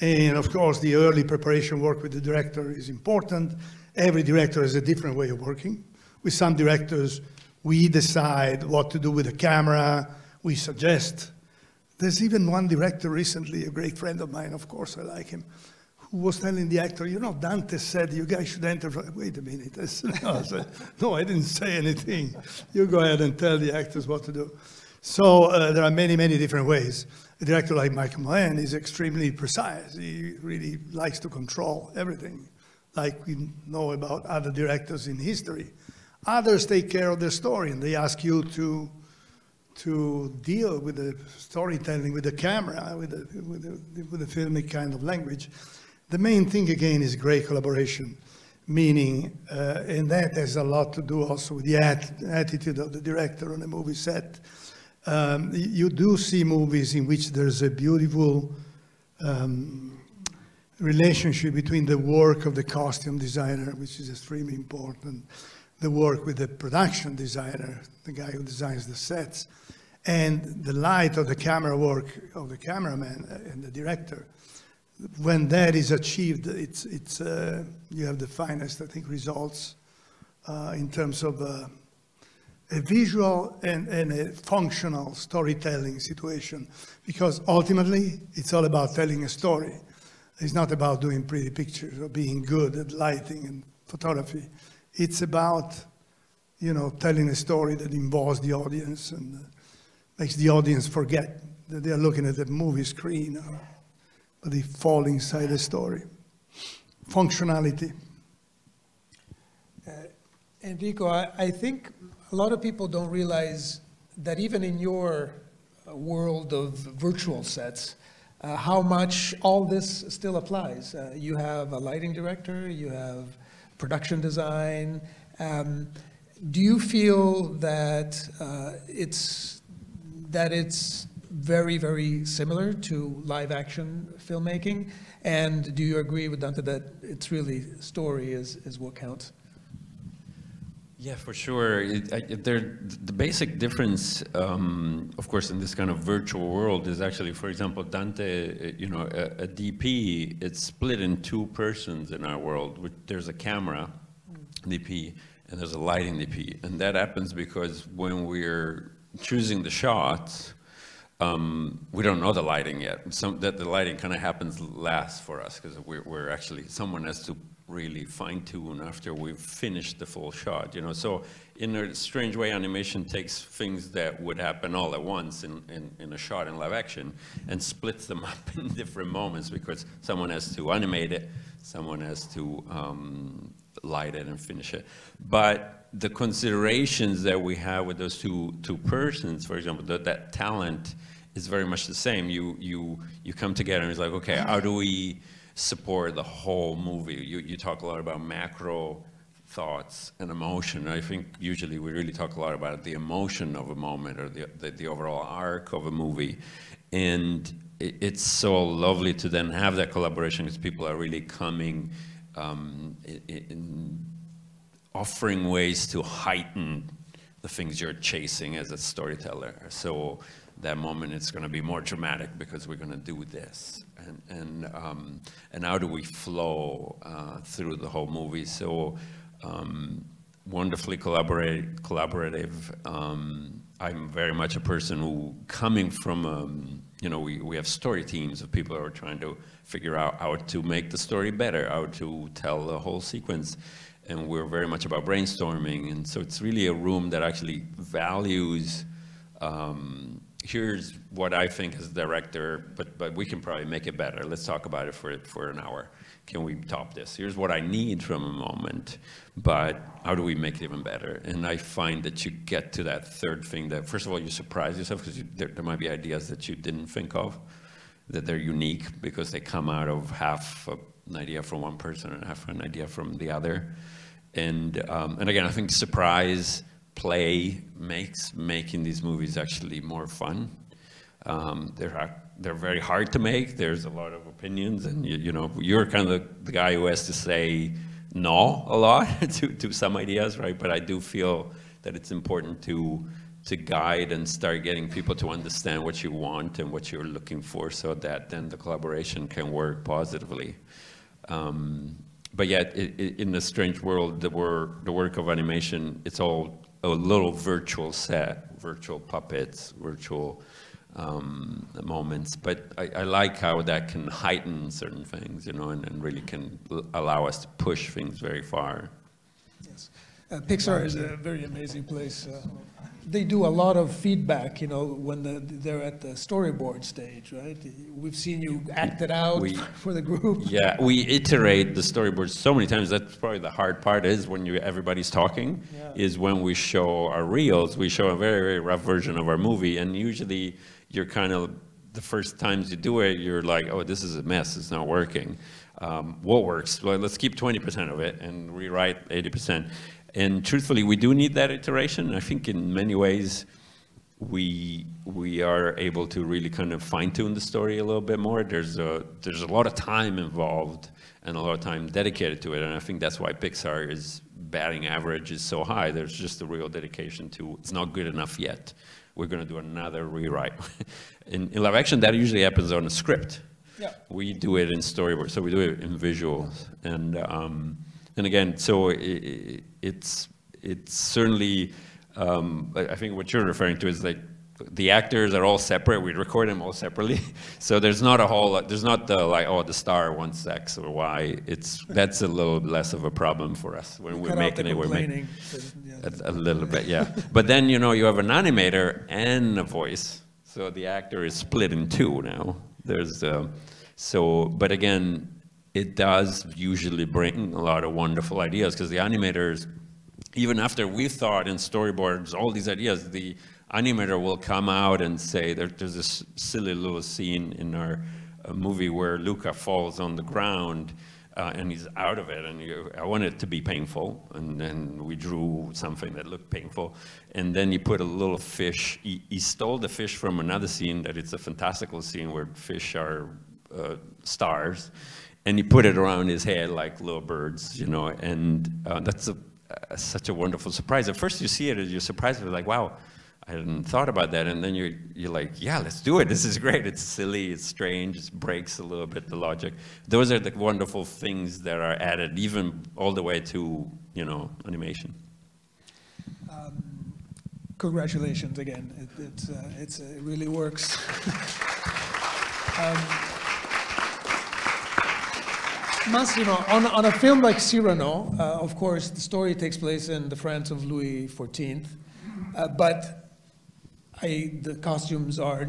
And of course, the early preparation work with the director is important. Every director has a different way of working. With some directors, we decide what to do with the camera, we suggest. There's even one director recently, a great friend of mine, of course I like him, was telling the actor, you know, Dante said you guys should enter. Wait a minute. I said, no, I said, no, I didn't say anything. You go ahead and tell the actors what to do. So uh, there are many, many different ways. A director like Michael Mann is extremely precise. He really likes to control everything, like we know about other directors in history. Others take care of the story and they ask you to to deal with the storytelling, with the camera, with the, with the, with the filmic kind of language. The main thing again is great collaboration, meaning, uh, and that has a lot to do also with the at attitude of the director on a movie set. Um, you do see movies in which there's a beautiful um, relationship between the work of the costume designer, which is extremely important, the work with the production designer, the guy who designs the sets, and the light of the camera work of the cameraman and the director when that is achieved, it's, it's, uh, you have the finest, I think, results uh, in terms of uh, a visual and, and a functional storytelling situation. Because ultimately, it's all about telling a story. It's not about doing pretty pictures or being good at lighting and photography. It's about, you know, telling a story that involves the audience and uh, makes the audience forget that they are looking at a movie screen. Or, but they fall inside the story. Functionality. Uh, Enrico, I, I, think a lot of people don't realize that even in your uh, world of virtual sets, uh, how much all this still applies. Uh, you have a lighting director, you have production design. Um, do you feel that uh, it's that it's very, very similar to live action filmmaking? And do you agree with Dante that it's really story is, is what counts? Yeah, for sure. It, I, there, the basic difference, um, of course, in this kind of virtual world is actually, for example, Dante, you know, a, a DP, it's split in two persons in our world. Which, There's a camera DP and there's a lighting DP. And that happens because when we're choosing the shots, um, we don't know the lighting yet. Some, that the lighting kind of happens last for us because we're, we're actually, someone has to really fine tune after we've finished the full shot, you know. So in a strange way, animation takes things that would happen all at once in, in, in, a shot in live action and splits them up in different moments because someone has to animate it, someone has to um, light it and finish it. But the considerations that we have with those two, two persons, for example, that, that talent is very much the same. You, you, you come together and it's like, okay, how do we, support the whole movie. You, you talk a lot about macro thoughts and emotion. I think usually we really talk a lot about the emotion of a moment or the, the, the overall arc of a movie. And it, it's so lovely to then have that collaboration because people are really coming um, in, in offering ways to heighten the things you're chasing as a storyteller. So that moment it's going to be more dramatic because we're going to do this. And and um, and how do we flow uh, through the whole movie? So um, wonderfully collaborative. Um, I'm very much a person who coming from um, you know we, we have story teams of people who are trying to figure out how to make the story better how to tell the whole sequence and we're very much about brainstorming and so it's really a room that actually values um, here's what I think as a director, but, but we can probably make it better. Let's talk about it for, for an hour. Can we top this? Here's what I need from a moment, but how do we make it even better? And I find that you get to that third thing that, first of all, you surprise yourself because you, there, there might be ideas that you didn't think of, that they're unique because they come out of half an idea from one person and half an idea from the other. And, um, and again, I think surprise play makes making these movies actually more fun. Um, they're they're very hard to make. There's a lot of opinions, and you, you know you're kind of the, guy who has to say no a lot to to some ideas, right? But I do feel that it's important to to guide and start getting people to understand what you want and what you're looking for, so that then the collaboration can work positively. Um, but yet, it, it, in the strange world, the, work, the work of animation, it's all a little virtual set, virtual puppets, virtual um, moments. But I, I, like how that can heighten certain things, you know, and, and really can allow us to push things very far. Yes. Uh, Pixar is a very amazing place. Uh, they do a lot of feedback, you know, when the, they're at the storyboard stage, right? We've seen you act it out we, for the group. Yeah, we iterate the storyboards so many times. That's probably the hard part is when you everybody's talking, yeah. is when we show our reels, we show a very, very rough version of our movie, and usually you're kind of, the first times you do it, you're like, oh, this is a mess, it's not working. Um, what works? Well, let's keep 20% of it and rewrite 80%. And truthfully, we do need that iteration. I think in many ways, we we are able to really kind of fine tune the story a little bit more. There's a there's a lot of time involved and a lot of time dedicated to it, and I think that's why Pixar is batting average is so high. There's just a real dedication to it's not good enough yet. We're going to do another rewrite. in, in live action, that usually happens on a script. Yeah. We do it in storyboard, so we do it in visuals, and. Um, and again, so it, it's it's certainly um, I think what you're referring to is like the actors are all separate. We record them all separately, so there's not a whole. There's not the like oh the star wants X or Y. It's that's a little less of a problem for us when we're making it. We're making a, a little bit, yeah. but then you know you have an animator and a voice, so the actor is split in two now. There's uh, so, but again, it does usually bring a lot of wonderful ideas because the animators, even after we thought in storyboards all these ideas, the animator will come out and say, there, there's this silly little scene in our uh, movie where Luca falls on the ground uh, and he's out of it. And you, I wanted it to be painful, and then we drew something that looked painful. And then he put a little fish. He, he stole the fish from another scene that it's a fantastical scene where fish are uh, stars, and he put it around his head like little birds, you know. And uh, that's a, such a wonderful surprise. At first, you see it, and you're surprised. You're like, wow I hadn't thought about that. And then you're, you're like, yeah, let's do it. This is great. It's silly, it's strange, it breaks a little bit the logic. Those are the wonderful things that are added, even all the way to, you know, animation. Um, congratulations again. It, it's, uh, uh, it really works. um, Massimo, on, on a film like Cyrano, uh, of course, the story takes place in the France of Louis XIV, uh, but I, the costumes are,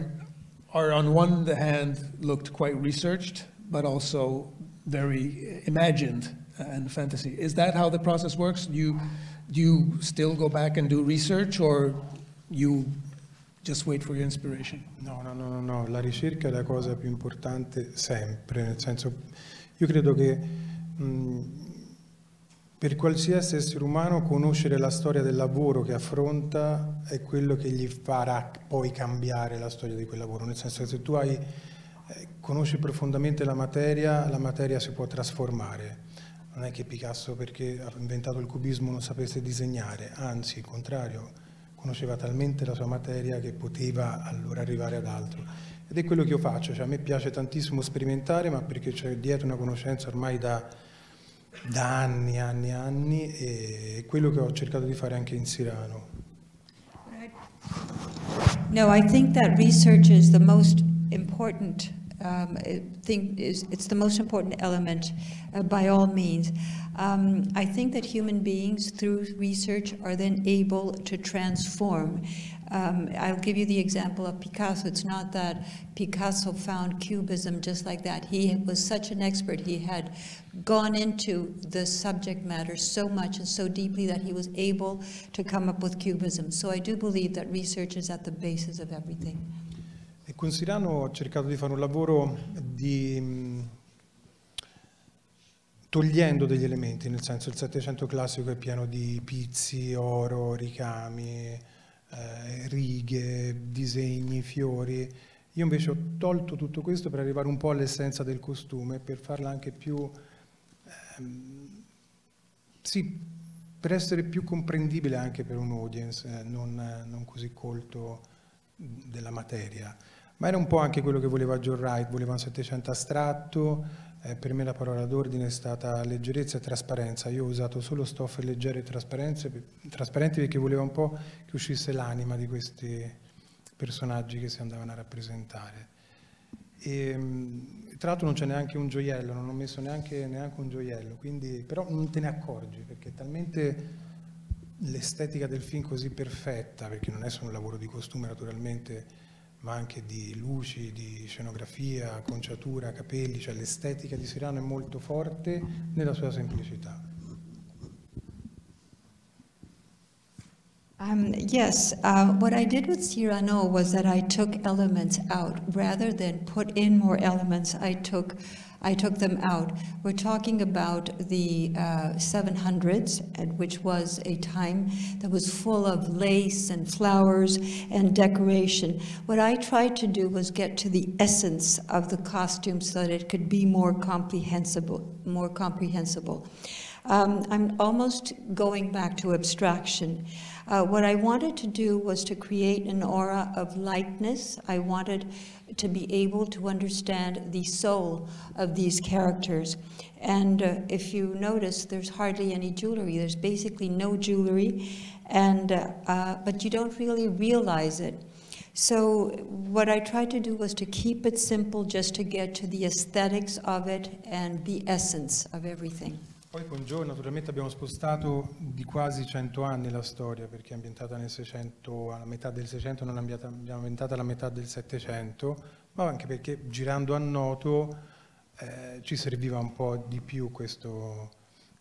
are on one hand looked quite researched, but also very imagined and fantasy. Is that how the process works? Do you, do you still go back and do research or you just wait for your inspiration? No, no, no, no, no. la ricerca è la cosa più importante sempre, nel senso, io credo che mh, Per qualsiasi essere umano conoscere la storia del lavoro che affronta è quello che gli farà poi cambiare la storia di quel lavoro, nel senso che se tu hai, eh, conosci profondamente la materia, la materia si può trasformare. Non è che Picasso perché ha inventato il cubismo non sapesse disegnare, anzi, il contrario, conosceva talmente la sua materia che poteva allora arrivare ad altro. Ed è quello che io faccio, cioè a me piace tantissimo sperimentare, ma perché c'è dietro una conoscenza ormai da da anni, anni, anni e quello che ho cercato di fare anche in Sirano. No, I think that research is the most important um, thing. Is it's the most important element, uh, by all means. Um, I think that human beings, through research, are then able to transform. Um, I'll give you the example of Picasso. It's not that Picasso found Cubism just like that. He was such an expert. He had gone into the subject matter so much and so deeply that he was able to come up with Cubism. So I do believe that research is at the basis of everything. E con Sirano ho cercato di fare un lavoro di togliendo degli elementi, nel senso il Settecento classico è pieno di pizzi, oro, ricami, eh, righe, disegni, fiori. Io invece ho tolto tutto questo per arrivare un po' all'essenza del costume, per farla anche più, ehm, sì, per essere più comprendibile anche per un audience, eh, non, non, così colto della materia. Ma era un po' anche quello che voleva John Wright, voleva un Settecento astratto, eh, per me la parola d'ordine è stata leggerezza e trasparenza. Io ho usato solo stoffe leggere e trasparenti perché volevo un po' che uscisse l'anima di questi personaggi che si andavano a rappresentare. E, ehm, tra l'altro non c'è neanche un gioiello, non ho messo neanche, neanche un gioiello, quindi, però non te ne accorgi perché è talmente l'estetica del film così perfetta, perché non è solo un lavoro di costume naturalmente, ma anche di luci, di scenografia, conciatura, capelli, cioè l'estetica di Sirano è molto forte nella sua semplicità. Um, yes, uh, what I did with Cyrano was that I took elements out. Rather than put in more elements, I took I took them out. We're talking about the uh, 700s, which was a time that was full of lace and flowers and decoration. What I tried to do was get to the essence of the costume so that it could be more comprehensible. More comprehensible. Um, I'm almost going back to abstraction. Uh, what I wanted to do was to create an aura of lightness. I wanted to be able to understand the soul of these characters. And uh, if you notice, there's hardly any jewelry. There's basically no jewelry, and, uh, but you don't really realize it. So what I tried to do was to keep it simple just to get to the aesthetics of it and the essence of everything. Poi con Joe naturalmente abbiamo spostato di quasi 100 anni la storia perché è ambientata nel 600, alla metà del 600, non abbiamo ambientata alla metà del 700, ma anche perché girando a Noto eh, ci serviva un po' di più questo,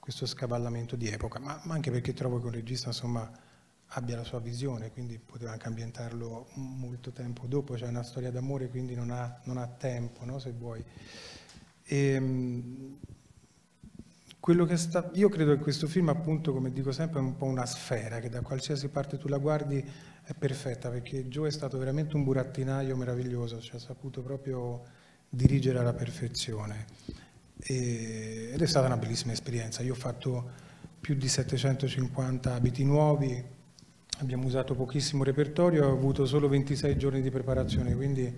questo scavallamento di epoca, ma, ma, anche perché trovo che un regista insomma abbia la sua visione, quindi poteva anche ambientarlo molto tempo dopo, c'è cioè una storia d'amore quindi non ha, non ha tempo, no, se vuoi. E, ehm, sta, io credo che questo film appunto, come dico sempre, è un po' una sfera, che da qualsiasi parte tu la guardi è perfetta, perché Joe è stato veramente un burattinaio meraviglioso, ci ha saputo proprio dirigere alla perfezione. E, ed è stata una bellissima esperienza. Io ho fatto più di 750 abiti nuovi, abbiamo usato pochissimo repertorio, ho avuto solo 26 giorni di preparazione, quindi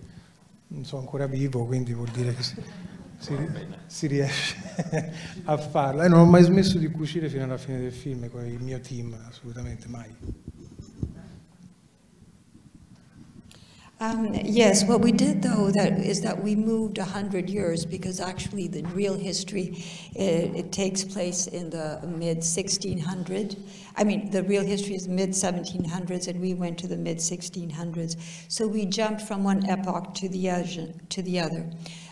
non sono ancora vivo, quindi vuol dire che si, si, riesce a farla. E non ho mai smesso di cucire fino alla fine del film con il mio team, assolutamente mai. Um, yes, what we did though that is that we moved a hundred years because actually the real history it, it, takes place in the mid 1600s. I mean, the real history is mid 1700s, and we went to the mid 1600s. So we jumped from one epoch to the. To the other.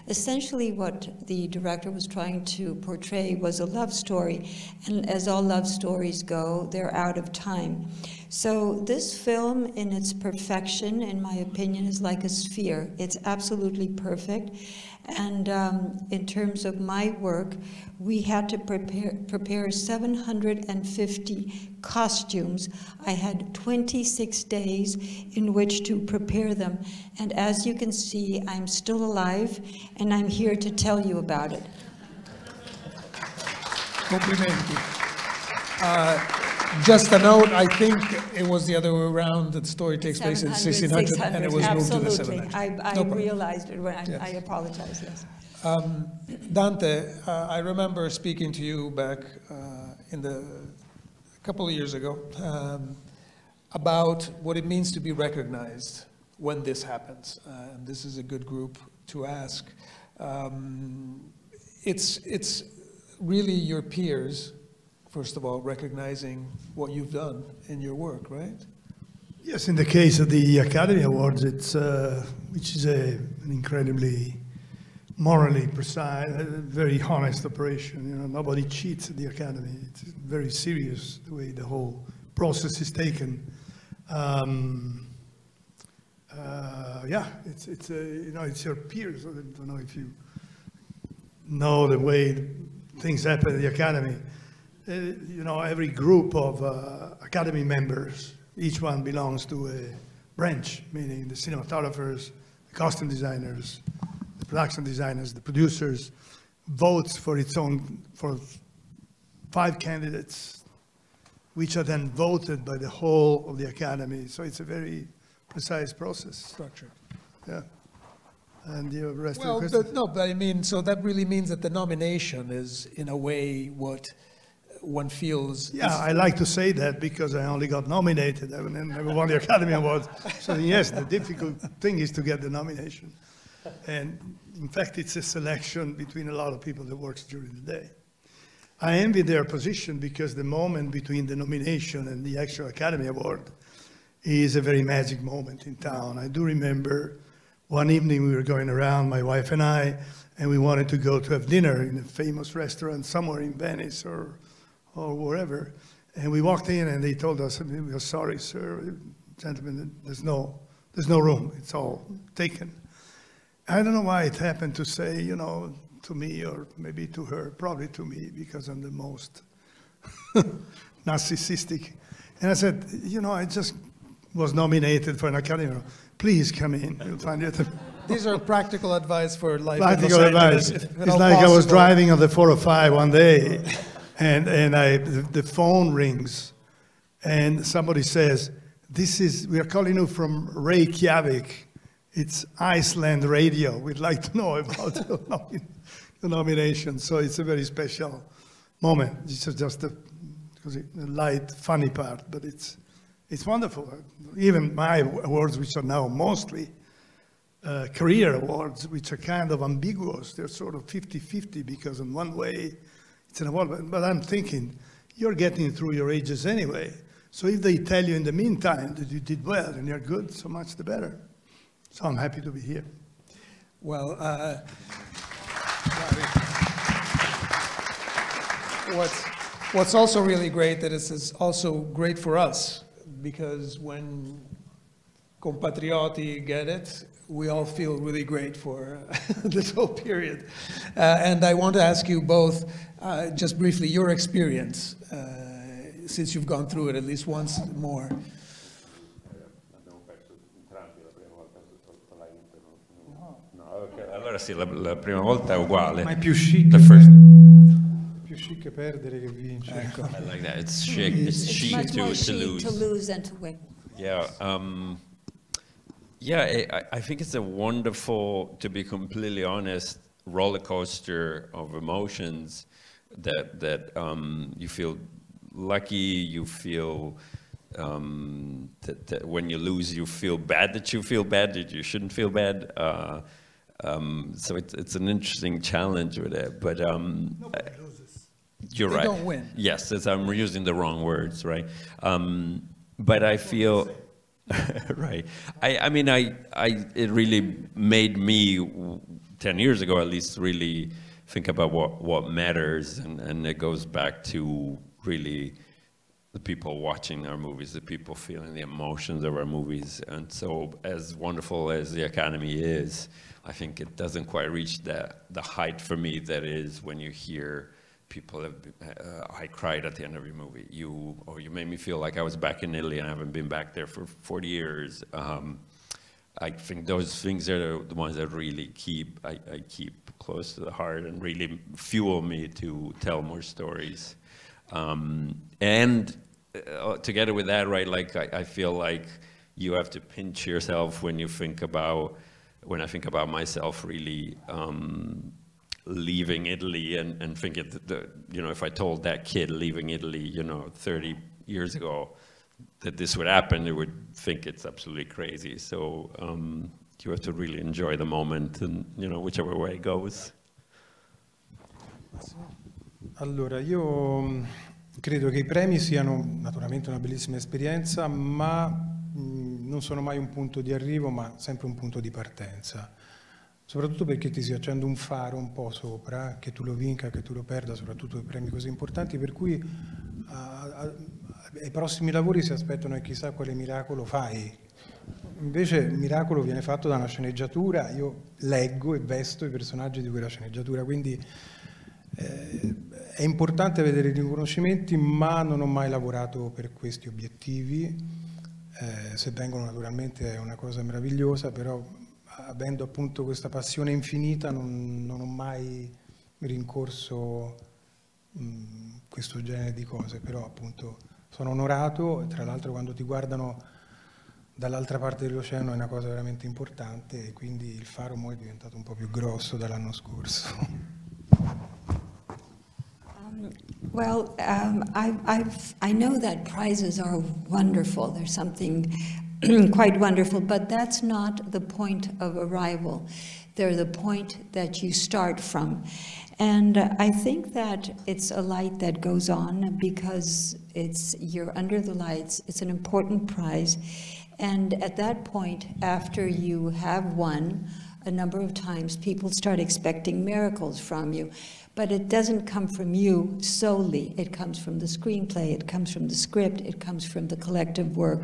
Essentially, what the director was trying to portray was a love story, and as all love stories go, they're out of time. So, this film, in its perfection, in my opinion, is like a sphere. It's absolutely perfect. And um, in terms of my work, we had to prepare, prepare 750 costumes. I had 26 days in which to prepare them. And as you can see, I'm still alive, and I'm here to tell you about it. Complimenti. Uh, just a note, I think it was the other way around. The story takes place in 1600 and it was Absolutely. moved to the 700. I, I No realized it when I, Yes. I apologize, yes. Um, Dante, uh, I remember speaking to you back uh, in the, a couple of years ago um, about what it means to be recognized when this happens. Uh, and this is a good group to ask. Um, it's, it's really your peers, first of all, recognizing what you've done in your work, right? Yes, in the case of the Academy Awards, it's uh, which is a, an incredibly morally precise, a very honest operation. You know, nobody cheats at the Academy. It's very serious the way the whole process is taken. Um, uh, yeah, it's it's uh, you know it's your peers. I don't know if you know the way things happen at the Academy. Uh, you know, every group of uh, Academy members, each one belongs to a branch, meaning the cinematographers, the costume designers, the production designers, the producers, votes for its own, for five candidates, which are then voted by the whole of the Academy. So it's a very precise process. Structure. Yeah. And the rest Well, of the questions? but, no, but I mean, so that really means that the nomination is, in a way, what one feels. Yeah, I like to say that because I only got nominated. I never won the Academy Award. So yes, the difficult thing is to get the nomination. And in fact, it's a selection between a lot of people that works during the day. I envy their position because the moment between the nomination and the actual Academy Award is a very magic moment in town. I do remember one evening we were going around, my wife and I, and we wanted to go to have dinner in a famous restaurant somewhere in Venice or, or wherever. And we walked in and they told us, we are sorry, sir, gentlemen, there's no, there's no room. It's all taken. I don't know why it happened to say, you know, to me or maybe to her, probably to me because I'm the most narcissistic. And I said, you know, I just was nominated for an Academy. Award. Please come in. You'll find it. These are practical advice for life Practical advice. It's like I was driving on the 405 one day, and, and I, the, phone rings, and somebody says, this is, we are calling you from Reykjavik. It's Iceland radio. We'd like to know about the nomi- the nomination. So it's a very special moment. It's just a, a light, funny part, but it's, it's wonderful. Even my awards, which are now mostly uh, career awards, which are kind of ambiguous. They're sort of 50-50 because in one way it's an award, but, I'm thinking you're getting through your ages anyway. So if they tell you in the meantime that you did well and you're good, so much the better. So I'm happy to be here. Well, uh, what's, what's also really great that also great for us because when compatrioti get it, we all feel really great for this whole period. Uh, and I want to ask you both, uh, just briefly, your experience uh, since you've gone through it at least once more. Allora sì, la, la, prima volta è uguale. Ma è più chic. The first. Più chic perdere che vincere. Ecco. I like that. It's chic. It's, it's chic much to, more to chic lose. to lose than to win. Yeah. Um, yeah, I, I think it's a wonderful, to be completely honest, roller coaster of emotions that that um, you feel lucky, you feel um, that, that, when you lose, you feel bad that you feel bad that you shouldn't feel bad. Uh, um, so it's it's an interesting challenge with it, but um, you're they right. Don't win. Yes, I'm using the wrong words, right? Um, but I feel. right. I, I mean, I, I, it really made me, 10 years ago at least, really think about what, what matters. And, and it goes back to really the people watching our movies, the people feeling the emotions of our movies. And so as wonderful as the Academy is, I think it doesn't quite reach that, the height for me that is when you hear people have been, uh, I cried at the end of your movie. You, or you made me feel like I was back in Italy and I haven't been back there for 40 years. Um, I think those things are the ones that really keep, I, I, keep close to the heart and really fuel me to tell more stories. Um, and uh, together with that, right, like I, I feel like you have to pinch yourself when you think about, when I think about myself really, um, leaving Italy and, and thinking that, the, you know, if I told that kid leaving Italy, you know, 30 years ago, that this would happen, they would think it's absolutely crazy. So um, you have to really enjoy the moment and, you know, whichever way it goes. Allora, io mm, credo che i premi siano naturalmente una bellissima esperienza, ma mh, mm, non sono mai un punto di arrivo, ma sempre un punto di partenza soprattutto perché ti si accende un faro un po' sopra, che tu lo vinca, che tu lo perda, soprattutto i premi così importanti, per cui a, a, ai prossimi lavori si aspettano e chissà quale miracolo fai. Invece il miracolo viene fatto da una sceneggiatura, io leggo e vesto i personaggi di quella sceneggiatura, quindi eh, è importante vedere i riconoscimenti, ma non ho mai lavorato per questi obiettivi, eh, se vengono naturalmente è una cosa meravigliosa, però avendo appunto questa passione infinita non, non ho mai rincorso mh, questo genere di cose, però appunto sono onorato tra l'altro quando ti guardano dall'altra parte dell'oceano è una cosa veramente importante e quindi il faro mo è diventato un po' più grosso dall'anno scorso. Um, well, um, I, I know that prizes are wonderful. There's something quite wonderful, but that's not the point of arrival. They're the point that you start from. And I think that it's a light that goes on because it's you're under the lights. It's an important prize. And at that point, after you have won a number of times, people start expecting miracles from you. But it doesn't come from you solely. It comes from the screenplay, it comes from the script, it comes from the collective work.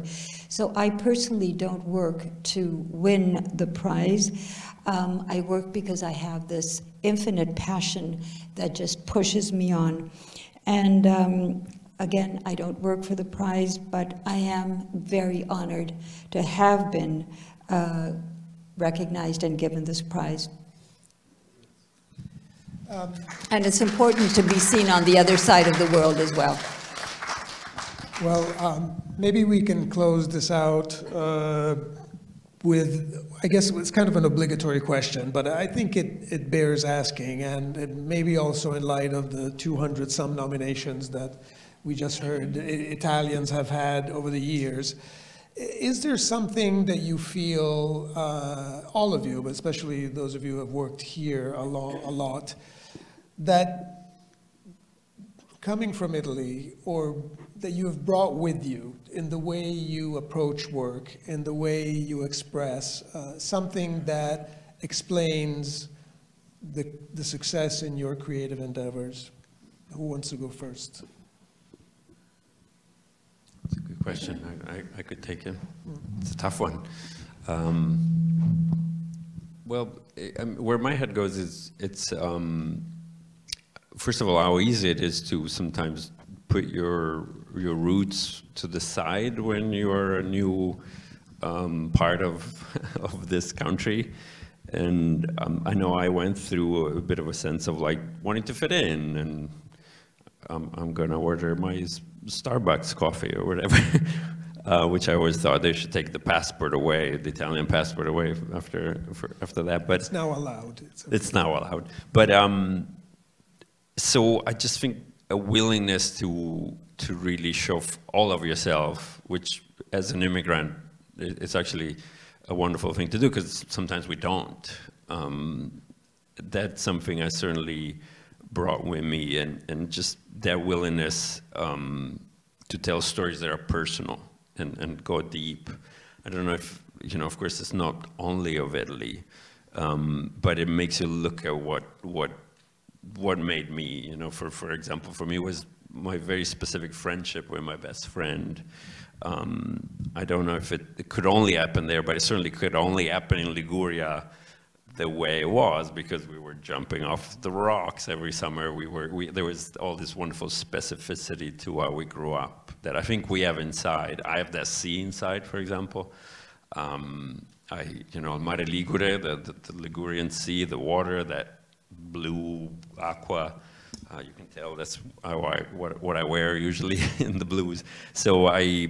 So I personally don't work to win the prize. Um, I work because I have this infinite passion that just pushes me on. And um, again, I don't work for the prize, but I am very honored to have been uh, recognized and given this prize. Um, and it's important to be seen on the other side of the world as well. Well, um, maybe we can close this out uh, with, I guess it's kind of an obligatory question, but I think it, it bears asking, and it maybe also in light of the 200 some nominations that we just heard Italians have had over the years. Is there something that you feel, uh, all of you, but especially those of you who have worked here a, lo a lot, that coming from Italy or that you have brought with you in the way you approach work, in the way you express, uh, something that explains the, the success in your creative endeavors? Who wants to go first? That's a good question. I, I, I could take it. It's a tough one. Um, well, where my head goes is it's um, first of all how easy it is to sometimes put your your roots to the side when you're a new um, part of of this country. And um, I know I went through a bit of a sense of like wanting to fit in, and um, I'm gonna order my Starbucks coffee or whatever. uh, which I always thought they should take the passport away, the Italian passport away after after that. But it's now allowed. It's, okay. it's now allowed. But um, so I just think a willingness to to really show all of yourself, which as an immigrant, it's actually a wonderful thing to do because sometimes we don't. Um, that's something I certainly brought with me, and and just that willingness um, to tell stories that are personal and, and go deep. I don't know if, you know, of course, it's not only of Italy, um, but it makes you look at what, what, what made me, you know, for, for example, for me was my very specific friendship with my best friend. Um, I don't know if it, it, could only happen there, but it certainly could only happen in Liguria the way it was because we were jumping off the rocks every summer. We were, we, there was all this wonderful specificity to how we grew up that I think we have inside. I have that sea inside, for example. Um, I, you know, Mare Ligure, the, the, the, Ligurian sea, the water, that blue aqua, uh, you can tell that's how I, what, what I wear usually in the blues. So I,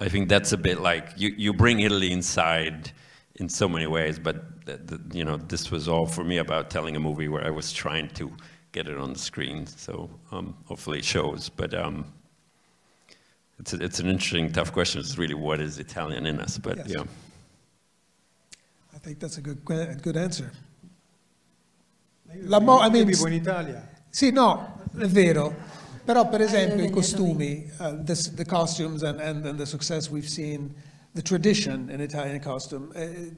I think that's a bit like, you, you bring Italy inside in so many ways, but the, the, you know, this was all for me about telling a movie where I was trying to get it on the screen. So um, hopefully it shows. But um, it's, a, it's an interesting, tough question. It's really what is Italian in us, but yes. yeah. I think that's a good, good answer. La mo- I mean, vivo in Italia. Sì, no, è vero. Però per esempio i costumi, uh, the, the costumes and, and, and the success we've seen the tradition in Italian costume. Uh,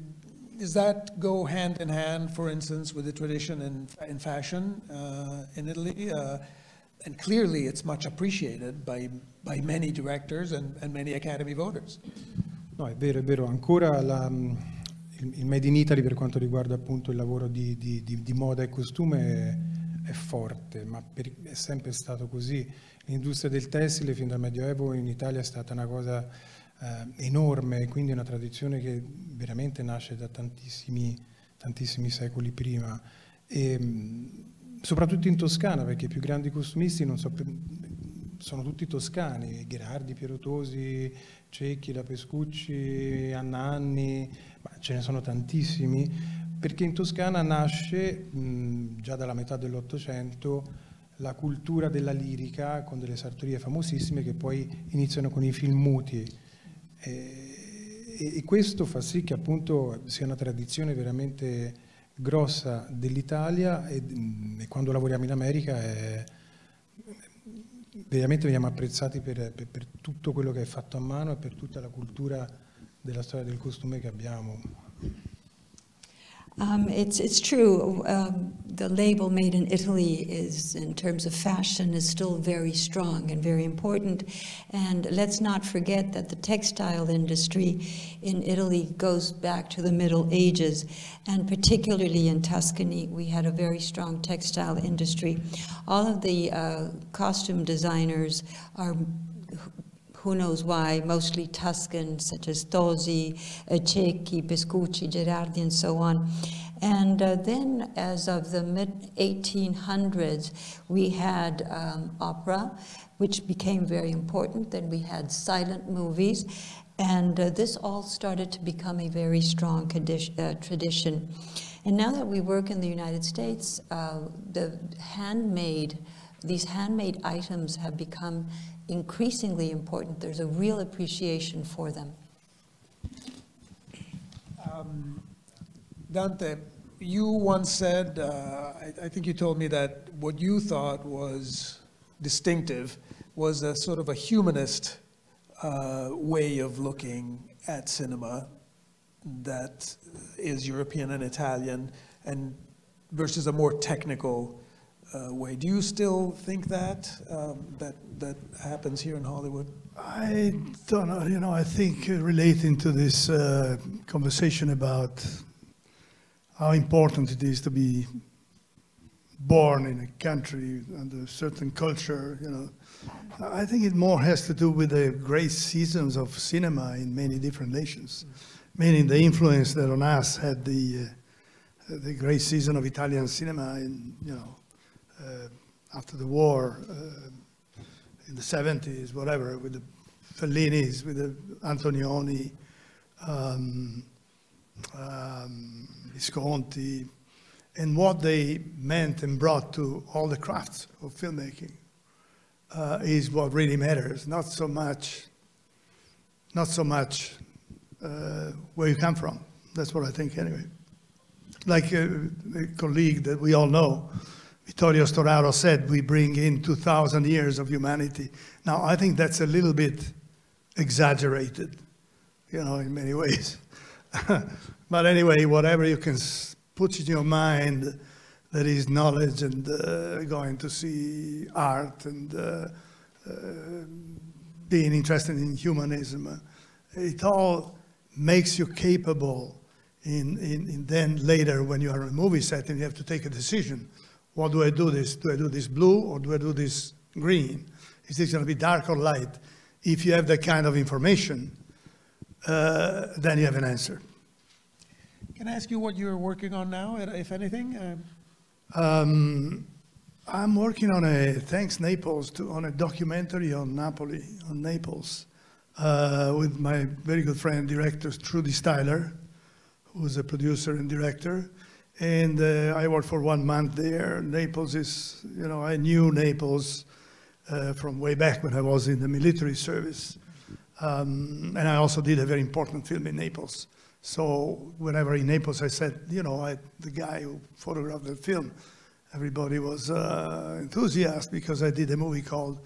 does that go hand in hand, for instance, with the tradition in, in fashion uh, in Italy? Uh, and clearly it's much appreciated by, by many directors and, and many Academy voters. No, è vero, è vero. Ancora la, il, il, Made in Italy per quanto riguarda appunto il lavoro di, di, di, di moda e costume è, è forte, ma per, è sempre stato così. L'industria del tessile fin dal Medioevo in Italia è stata una cosa eh, enorme, quindi una tradizione che veramente nasce da tantissimi, tantissimi secoli prima. E, soprattutto in Toscana, perché i più grandi costumisti so, sono tutti toscani, Gherardi, Pierotosi, Cecchi, La Pescucci, Anna Anni, ma ce ne sono tantissimi, perché in Toscana nasce mh, già dalla metà dell'Ottocento la cultura della lirica con delle sartorie famosissime che poi iniziano con i film muti. E, e, questo fa sì che appunto sia una tradizione veramente grossa dell'Italia e, e, quando lavoriamo in America è, veramente veniamo apprezzati per, per, per tutto quello che è fatto a mano e per tutta la cultura della storia del costume che abbiamo. Um, it's, it's true. Um, the label made in Italy is, in terms of fashion, is still very strong and very important. And let's not forget that the textile industry in Italy goes back to the Middle Ages. And particularly in Tuscany, we had a very strong textile industry. All of the uh, costume designers are who knows why, mostly Tuscan, such as Tosi, uh, Cecchi, Pescucci, Gherardi, and so on. And uh, then, as of the mid 1800s, we had um, opera, which became very important. Then we had silent movies. And uh, this all started to become a very strong uh, tradition. And now that we work in the United States, uh, the handmade, these handmade items have become increasingly important. There's a real appreciation for them. Um, Dante, you once said, uh, I, I, think you told me that what you thought was distinctive was a sort of a humanist uh, way of looking at cinema that is European and Italian, and versus a more technical uh, way. Do you still think that um, that that happens here in Hollywood? I don't know. You know, I think uh, relating to this uh, conversation about how important it is to be born in a country under a certain culture, you know. I think it more has to do with the great seasons of cinema in many different nations, meaning the influence that on us had the, uh, the great season of Italian cinema in, you know, after the war, uh, in the 70s, whatever, with the Fellinis, with the Antonioni, um, um, Visconti, and what they meant and brought to all the crafts of filmmaking uh, is what really matters. Not so much, not so much uh, where you come from. That's what I think anyway. Like uh, a colleague that we all know, Vittorio Storaro said, we bring in 2,000 years of humanity. Now, I think that's a little bit exaggerated, you know, in many ways. but anyway, whatever you can put in your mind that is knowledge and uh, going to see art and uh, uh, being interested in humanism, it all makes you capable in, in, in, then later when you are in a movie set and you have to take a decision. What do I do this? Do I do this blue or do I do this green? Is this going to be dark or light? If you have that kind of information, uh, then you have an answer. Can I ask you what you're working on now, if anything? Um, um, I'm working on a, thanks Naples, to, on a documentary on Napoli, on Naples, uh, with my very good friend, director Trudy Styler, who's a producer and director. And uh, I worked for one month there. Naples is, you know, I knew Naples uh, from way back when I was in the military service. Um, and I also did a very important film in Naples. So whenever in Naples I said, you know, I, the guy who photographed the film, everybody was uh, enthusiastic because I did a movie called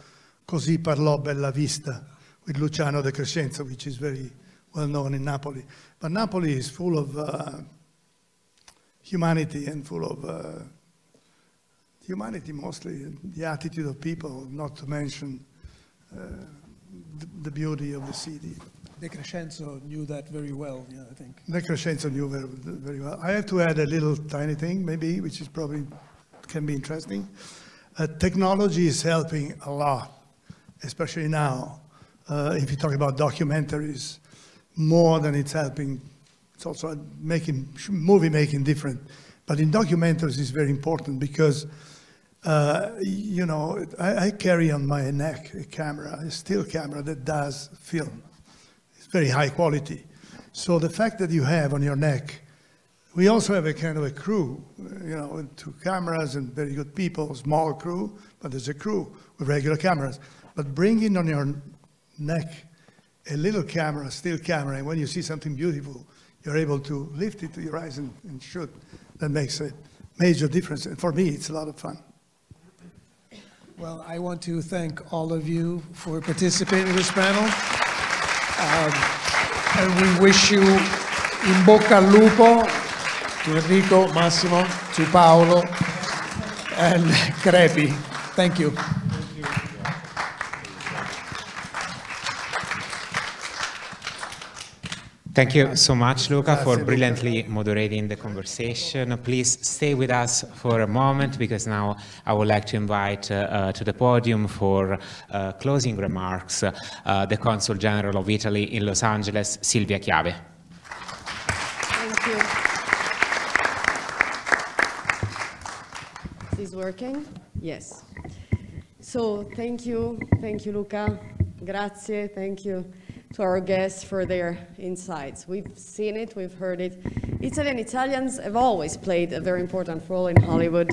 Così parlò Bellavista with Luciano De Crescenzo, which is very well known in Napoli. But Napoli is full of uh, humanity and full of uh, humanity mostly, the attitude of people, not to mention uh, the, the beauty of the city. De Crescenzo knew that very well, yeah, I think. De Crescenzo knew very, very well. I have to add a little tiny thing, maybe, which is probably can be interesting. Uh, technology is helping a lot, especially now. Uh, if you talk about documentaries, more than it's helping, it's also making movie making different. But in documentaries, it's very important because, uh, you know, I, I carry on my neck a camera, a still camera that does film It's very high quality. So the fact that you have on your neck, we also have a kind of a crew, you know, two cameras and very good people, small crew, but there's a crew with regular cameras. But bringing on your neck a little camera, still camera, and when you see something beautiful, you're able to lift it to your eyes and, and shoot. That makes a major difference. And for me, it's a lot of fun. Well, I want to thank all of you for participating in this panel. Um, and we wish you in bocca al lupo to Enrico, Massimo, to Paolo, and Crepi. Thank you. Thank you so much, Luca, for brilliantly moderating the conversation. Please stay with us for a moment because now I would like to invite uh, uh, to the podium for uh, closing remarks uh, the Consul General of Italy in Los Angeles, Silvia Chiave. Thank you. Is this working? Yes. So thank you, thank you, Luca. Grazie, thank you to our guests for their insights. We've seen it, we've heard it. Italian Italians have always played a very important role in Hollywood,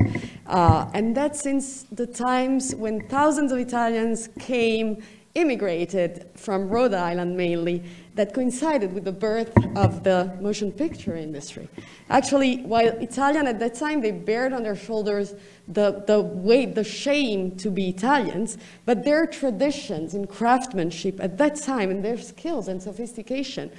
uh, and that since the times when thousands of Italians came, immigrated from Rhode Island mainly, that coincided with the birth of the motion picture industry. Actually, while Italian at that time, they bared on their shoulders the, the weight, the shame to be Italians, but their traditions in craftsmanship at that time and their skills and sophistication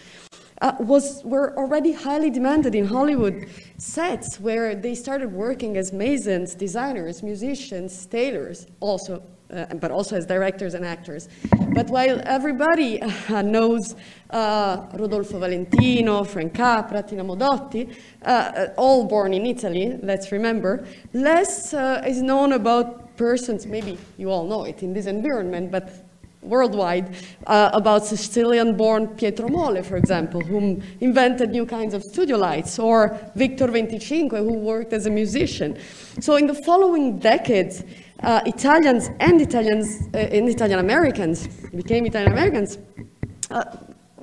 uh, was, were already highly demanded in Hollywood sets where they started working as masons, designers, musicians, tailors, also uh, but also as directors and actors. But while everybody uh, knows uh, Rodolfo Valentino, Frank Capra, Tina Modotti, uh, all born in Italy, let's remember, less is known about persons, maybe you all know it in this environment, but worldwide uh, about Sicilian-born Pietro Mole, for example, who invented new kinds of studio lights, or Victor Venticinque, who worked as a musician. So in the following decades, uh, Italians and Italians uh, and Italian Americans became Italian Americans uh,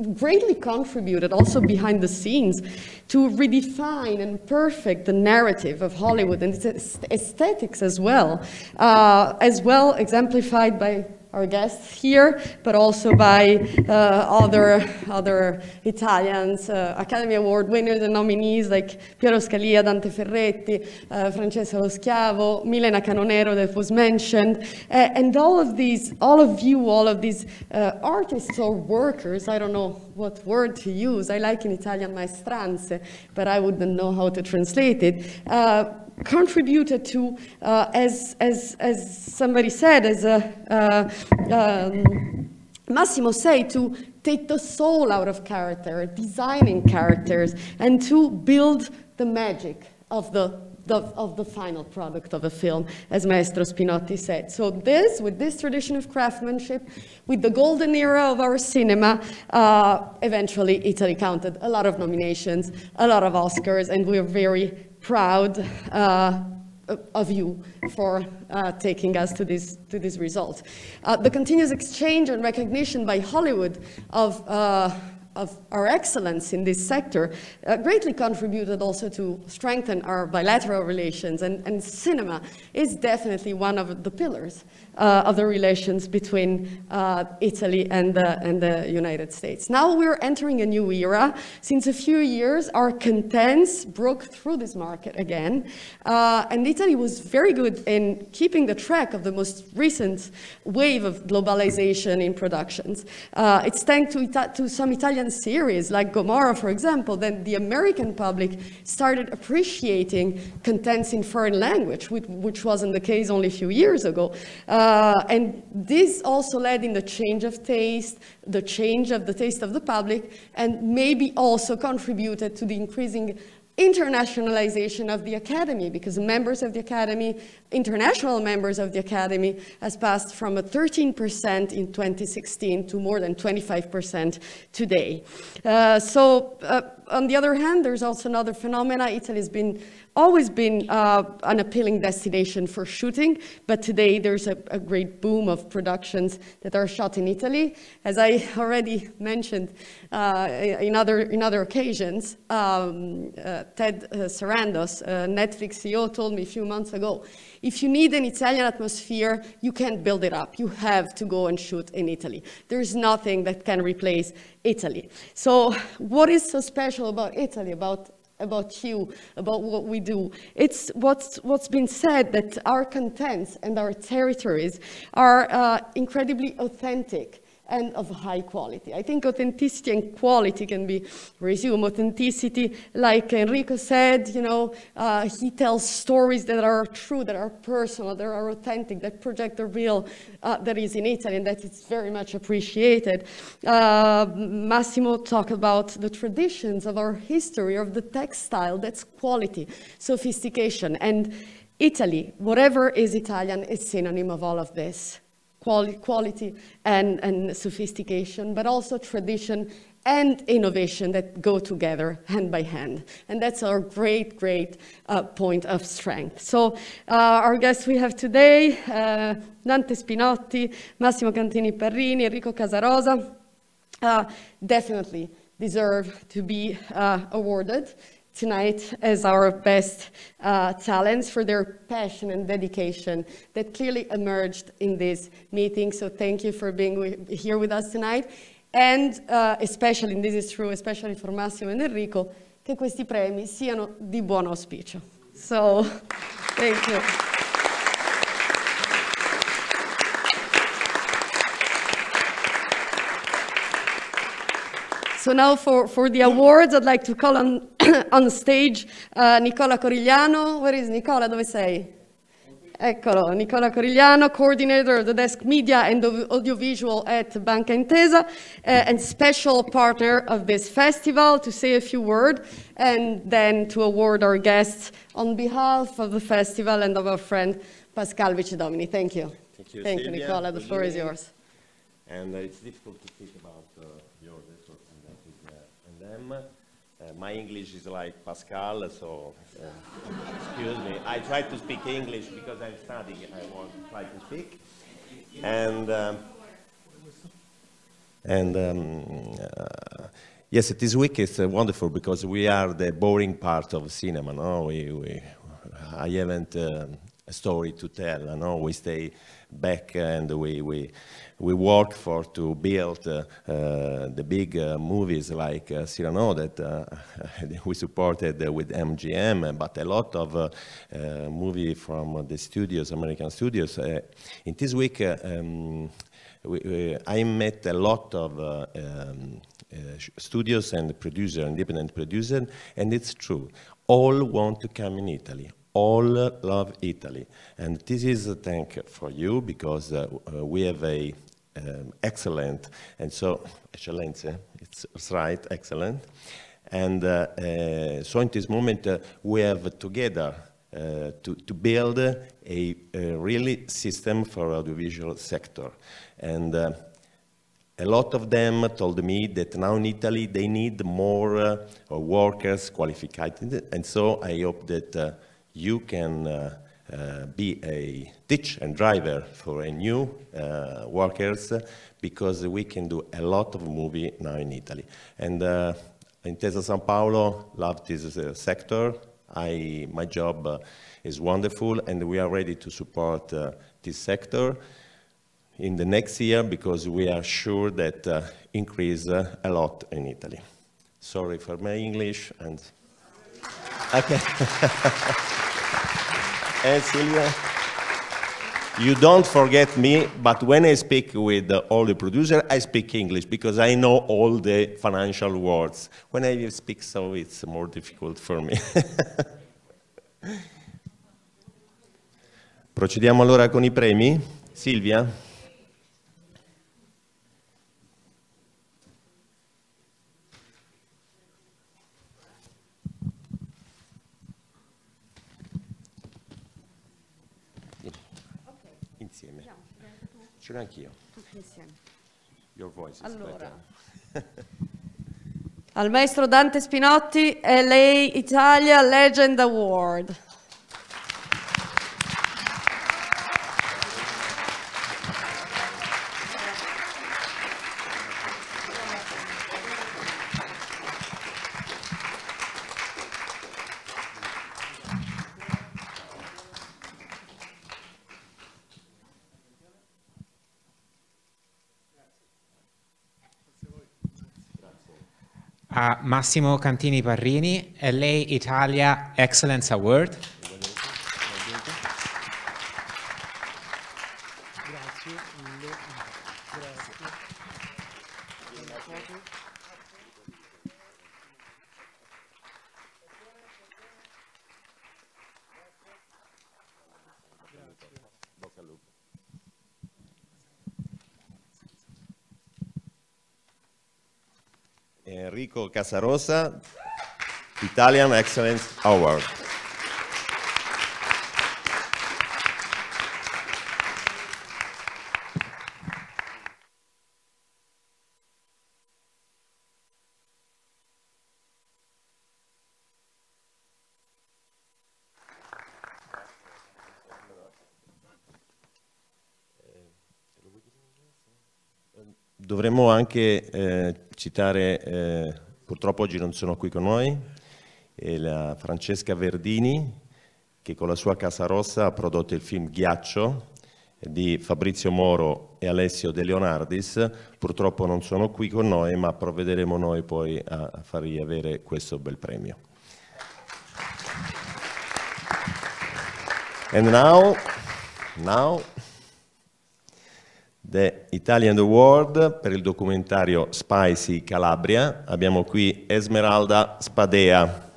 greatly contributed also behind the scenes to redefine and perfect the narrative of Hollywood and its aesthetics as well, uh, as well exemplified by our guests here, but also by uh, other, other Italians, uh, Academy Award winners and nominees like Piero Scalia, Dante Ferretti, uh, Francesca Lo Schiavo, Milena Canonero that was mentioned, and all of these, all of you, all of these uh, artists or workers, I don't know what word to use, I like in Italian maestranze, but I wouldn't know how to translate it, uh, contributed to, uh, as, as, as somebody said, as uh, um, Massimo said, to take the soul out of character, designing characters, and to build the magic of the, the, of the final product of a film, as Maestro Spinotti said. So this, with this tradition of craftsmanship, with the golden era of our cinema, uh, eventually Italy counted a lot of nominations, a lot of Oscars, and we're very proud uh, of you for uh, taking us to this, to this result. Uh, the continuous exchange and recognition by Hollywood of uh, of our excellence in this sector uh, greatly contributed also to strengthen our bilateral relations and, and cinema is definitely one of the pillars uh, of the relations between uh, Italy and the, and the United States. Now we're entering a new era. Since a few years, our contents broke through this market again, uh, and Italy was very good in keeping the track of the most recent wave of globalization in productions. Uh, it's thanks to, to some Italian series, like Gomorrah, for example, that the American public started appreciating contents in foreign language, which, which wasn't the case only a few years ago. Uh, uh, and this also led in the change of taste, the change of the taste of the public, and maybe also contributed to the increasing internationalization of the academy because members of the academy, international members of the academy has passed from a 13% in 2016 to more than 25% today. Uh, so uh, on the other hand, there's also another phenomena. Italy has been always been uh, an appealing destination for shooting, but today there's a, a, great boom of productions that are shot in Italy. As I already mentioned uh, in, other, in other occasions, um, uh, Ted uh, Sarandos, Netflix CEO, told me a few months ago, if you need an Italian atmosphere, you can't build it up. You have to go and shoot in Italy. There's nothing that can replace Italy. So what is so special about Italy, about about you, about what we do. It's what's, what's been said that our contents and our territories are uh, incredibly authentic and of high quality. I think authenticity and quality can be resumed. Authenticity, like Enrico said, you know, uh, he tells stories that are true, that are personal, that are authentic, that project the real uh, that is in Italy, and that is very much appreciated. Uh, Massimo talked about the traditions of our history, of the textile, that's quality, sophistication, and Italy, whatever is Italian, is synonym of all of this quali quality and, and sophistication, but also tradition and innovation that go together hand by hand. And that's our great, great uh, point of strength. So uh, our guests we have today, uh, Dante Spinotti, Massimo Cantini Parrini, Enrico Casarosa, uh, definitely deserve to be uh, awarded tonight as our best uh, talents for their passion and dedication that clearly emerged in this meeting. So thank you for being here with us tonight. And uh, especially, and this is true, especially for Massimo and Enrico, che questi premi siano di buon auspicio. So, thank you. So now for, for the awards, I'd like to call on, on stage uh, Nicola Corigliano. Where is Nicola? Dove sei? Eccolo, Nicola Corigliano, coordinator of the desk media and audiovisual at Banca Intesa, uh, and special partner of this festival, to say a few words, and then to award our guests on behalf of the festival and of our friend Pascal Vicedomini. Thank you. Thank you, Thank you, Nicola. The floor is yours. And uh, it's difficult to about uh, your effort and, that is, uh, and them. Uh, my English is like Pascal, so uh, excuse me. I try to speak English because I'm studying. I want to try to speak. And um, and um, uh, yes, this week is uh, wonderful because we are the boring part of cinema. No, we, we I haven't uh, a story to tell. No, we stay back and we we we work for to build uh, uh, the big uh, movies like Cyrano that we supported with MGM, but a lot of movie from the studios, American studios. In this week, um, we, we, I met a lot of uh, um, uh, studios and producer, independent producer, and it's true. All want to come in Italy. All love Italy, and this is a thank for you because uh, uh, we have a um, excellent, and so eccellenza, it's right, excellent, and uh, uh, so in this moment uh, we have together uh, to, to build a, a really system for audiovisual sector. And a lot of them told me that now in Italy they need more workers qualified. And so I hope that you can uh, uh, be a teach and driver for a new uh, workers because we can do a lot of movie now in Italy. And Intesa San Paolo love this sector. I, my job is wonderful and we are ready to support this sector in the next year because we are sure that uh, increase uh, a lot in Italy. Sorry for my English and okay. and Silvia, you don't forget me, but when I speak with all the producers, I speak English because I know all the financial words. When I speak so, it's more difficult for me. Procediamo allora con i premi. Silvia? Ce l'ho anch'io. Tutti insieme. Your voice Allora. Al maestro Dante Spinotti, LA Italia Legend Award. A Massimo Cantini Parrini, LA Italia Excellence Award. Enrico Casarosa, Italian Excellence Award. Dovremmo anche eh, citare, eh, purtroppo oggi non sono qui con noi, eh, la Francesca Verdini, che con la sua Casa Rossa ha prodotto il film Ghiaccio di Fabrizio Moro e Alessio De Leonardis. Purtroppo non sono qui con noi, ma provvederemo noi poi a fargli avere questo bel premio. And now, now The Italian Award per il documentario Spicy Calabria. Abbiamo qui Esmeralda Spadea.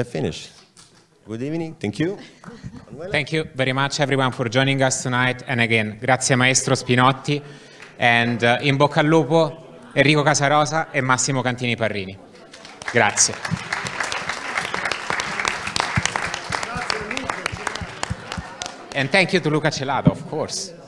We're finished. Good evening. Thank you. Thank you very much, everyone, for joining us tonight. And again, grazie Maestro Spinotti. And uh, in bocca al lupo, Enrico Casarosa e Massimo Cantini Parrini. Grazie. And thank you to Luca Celato, of course.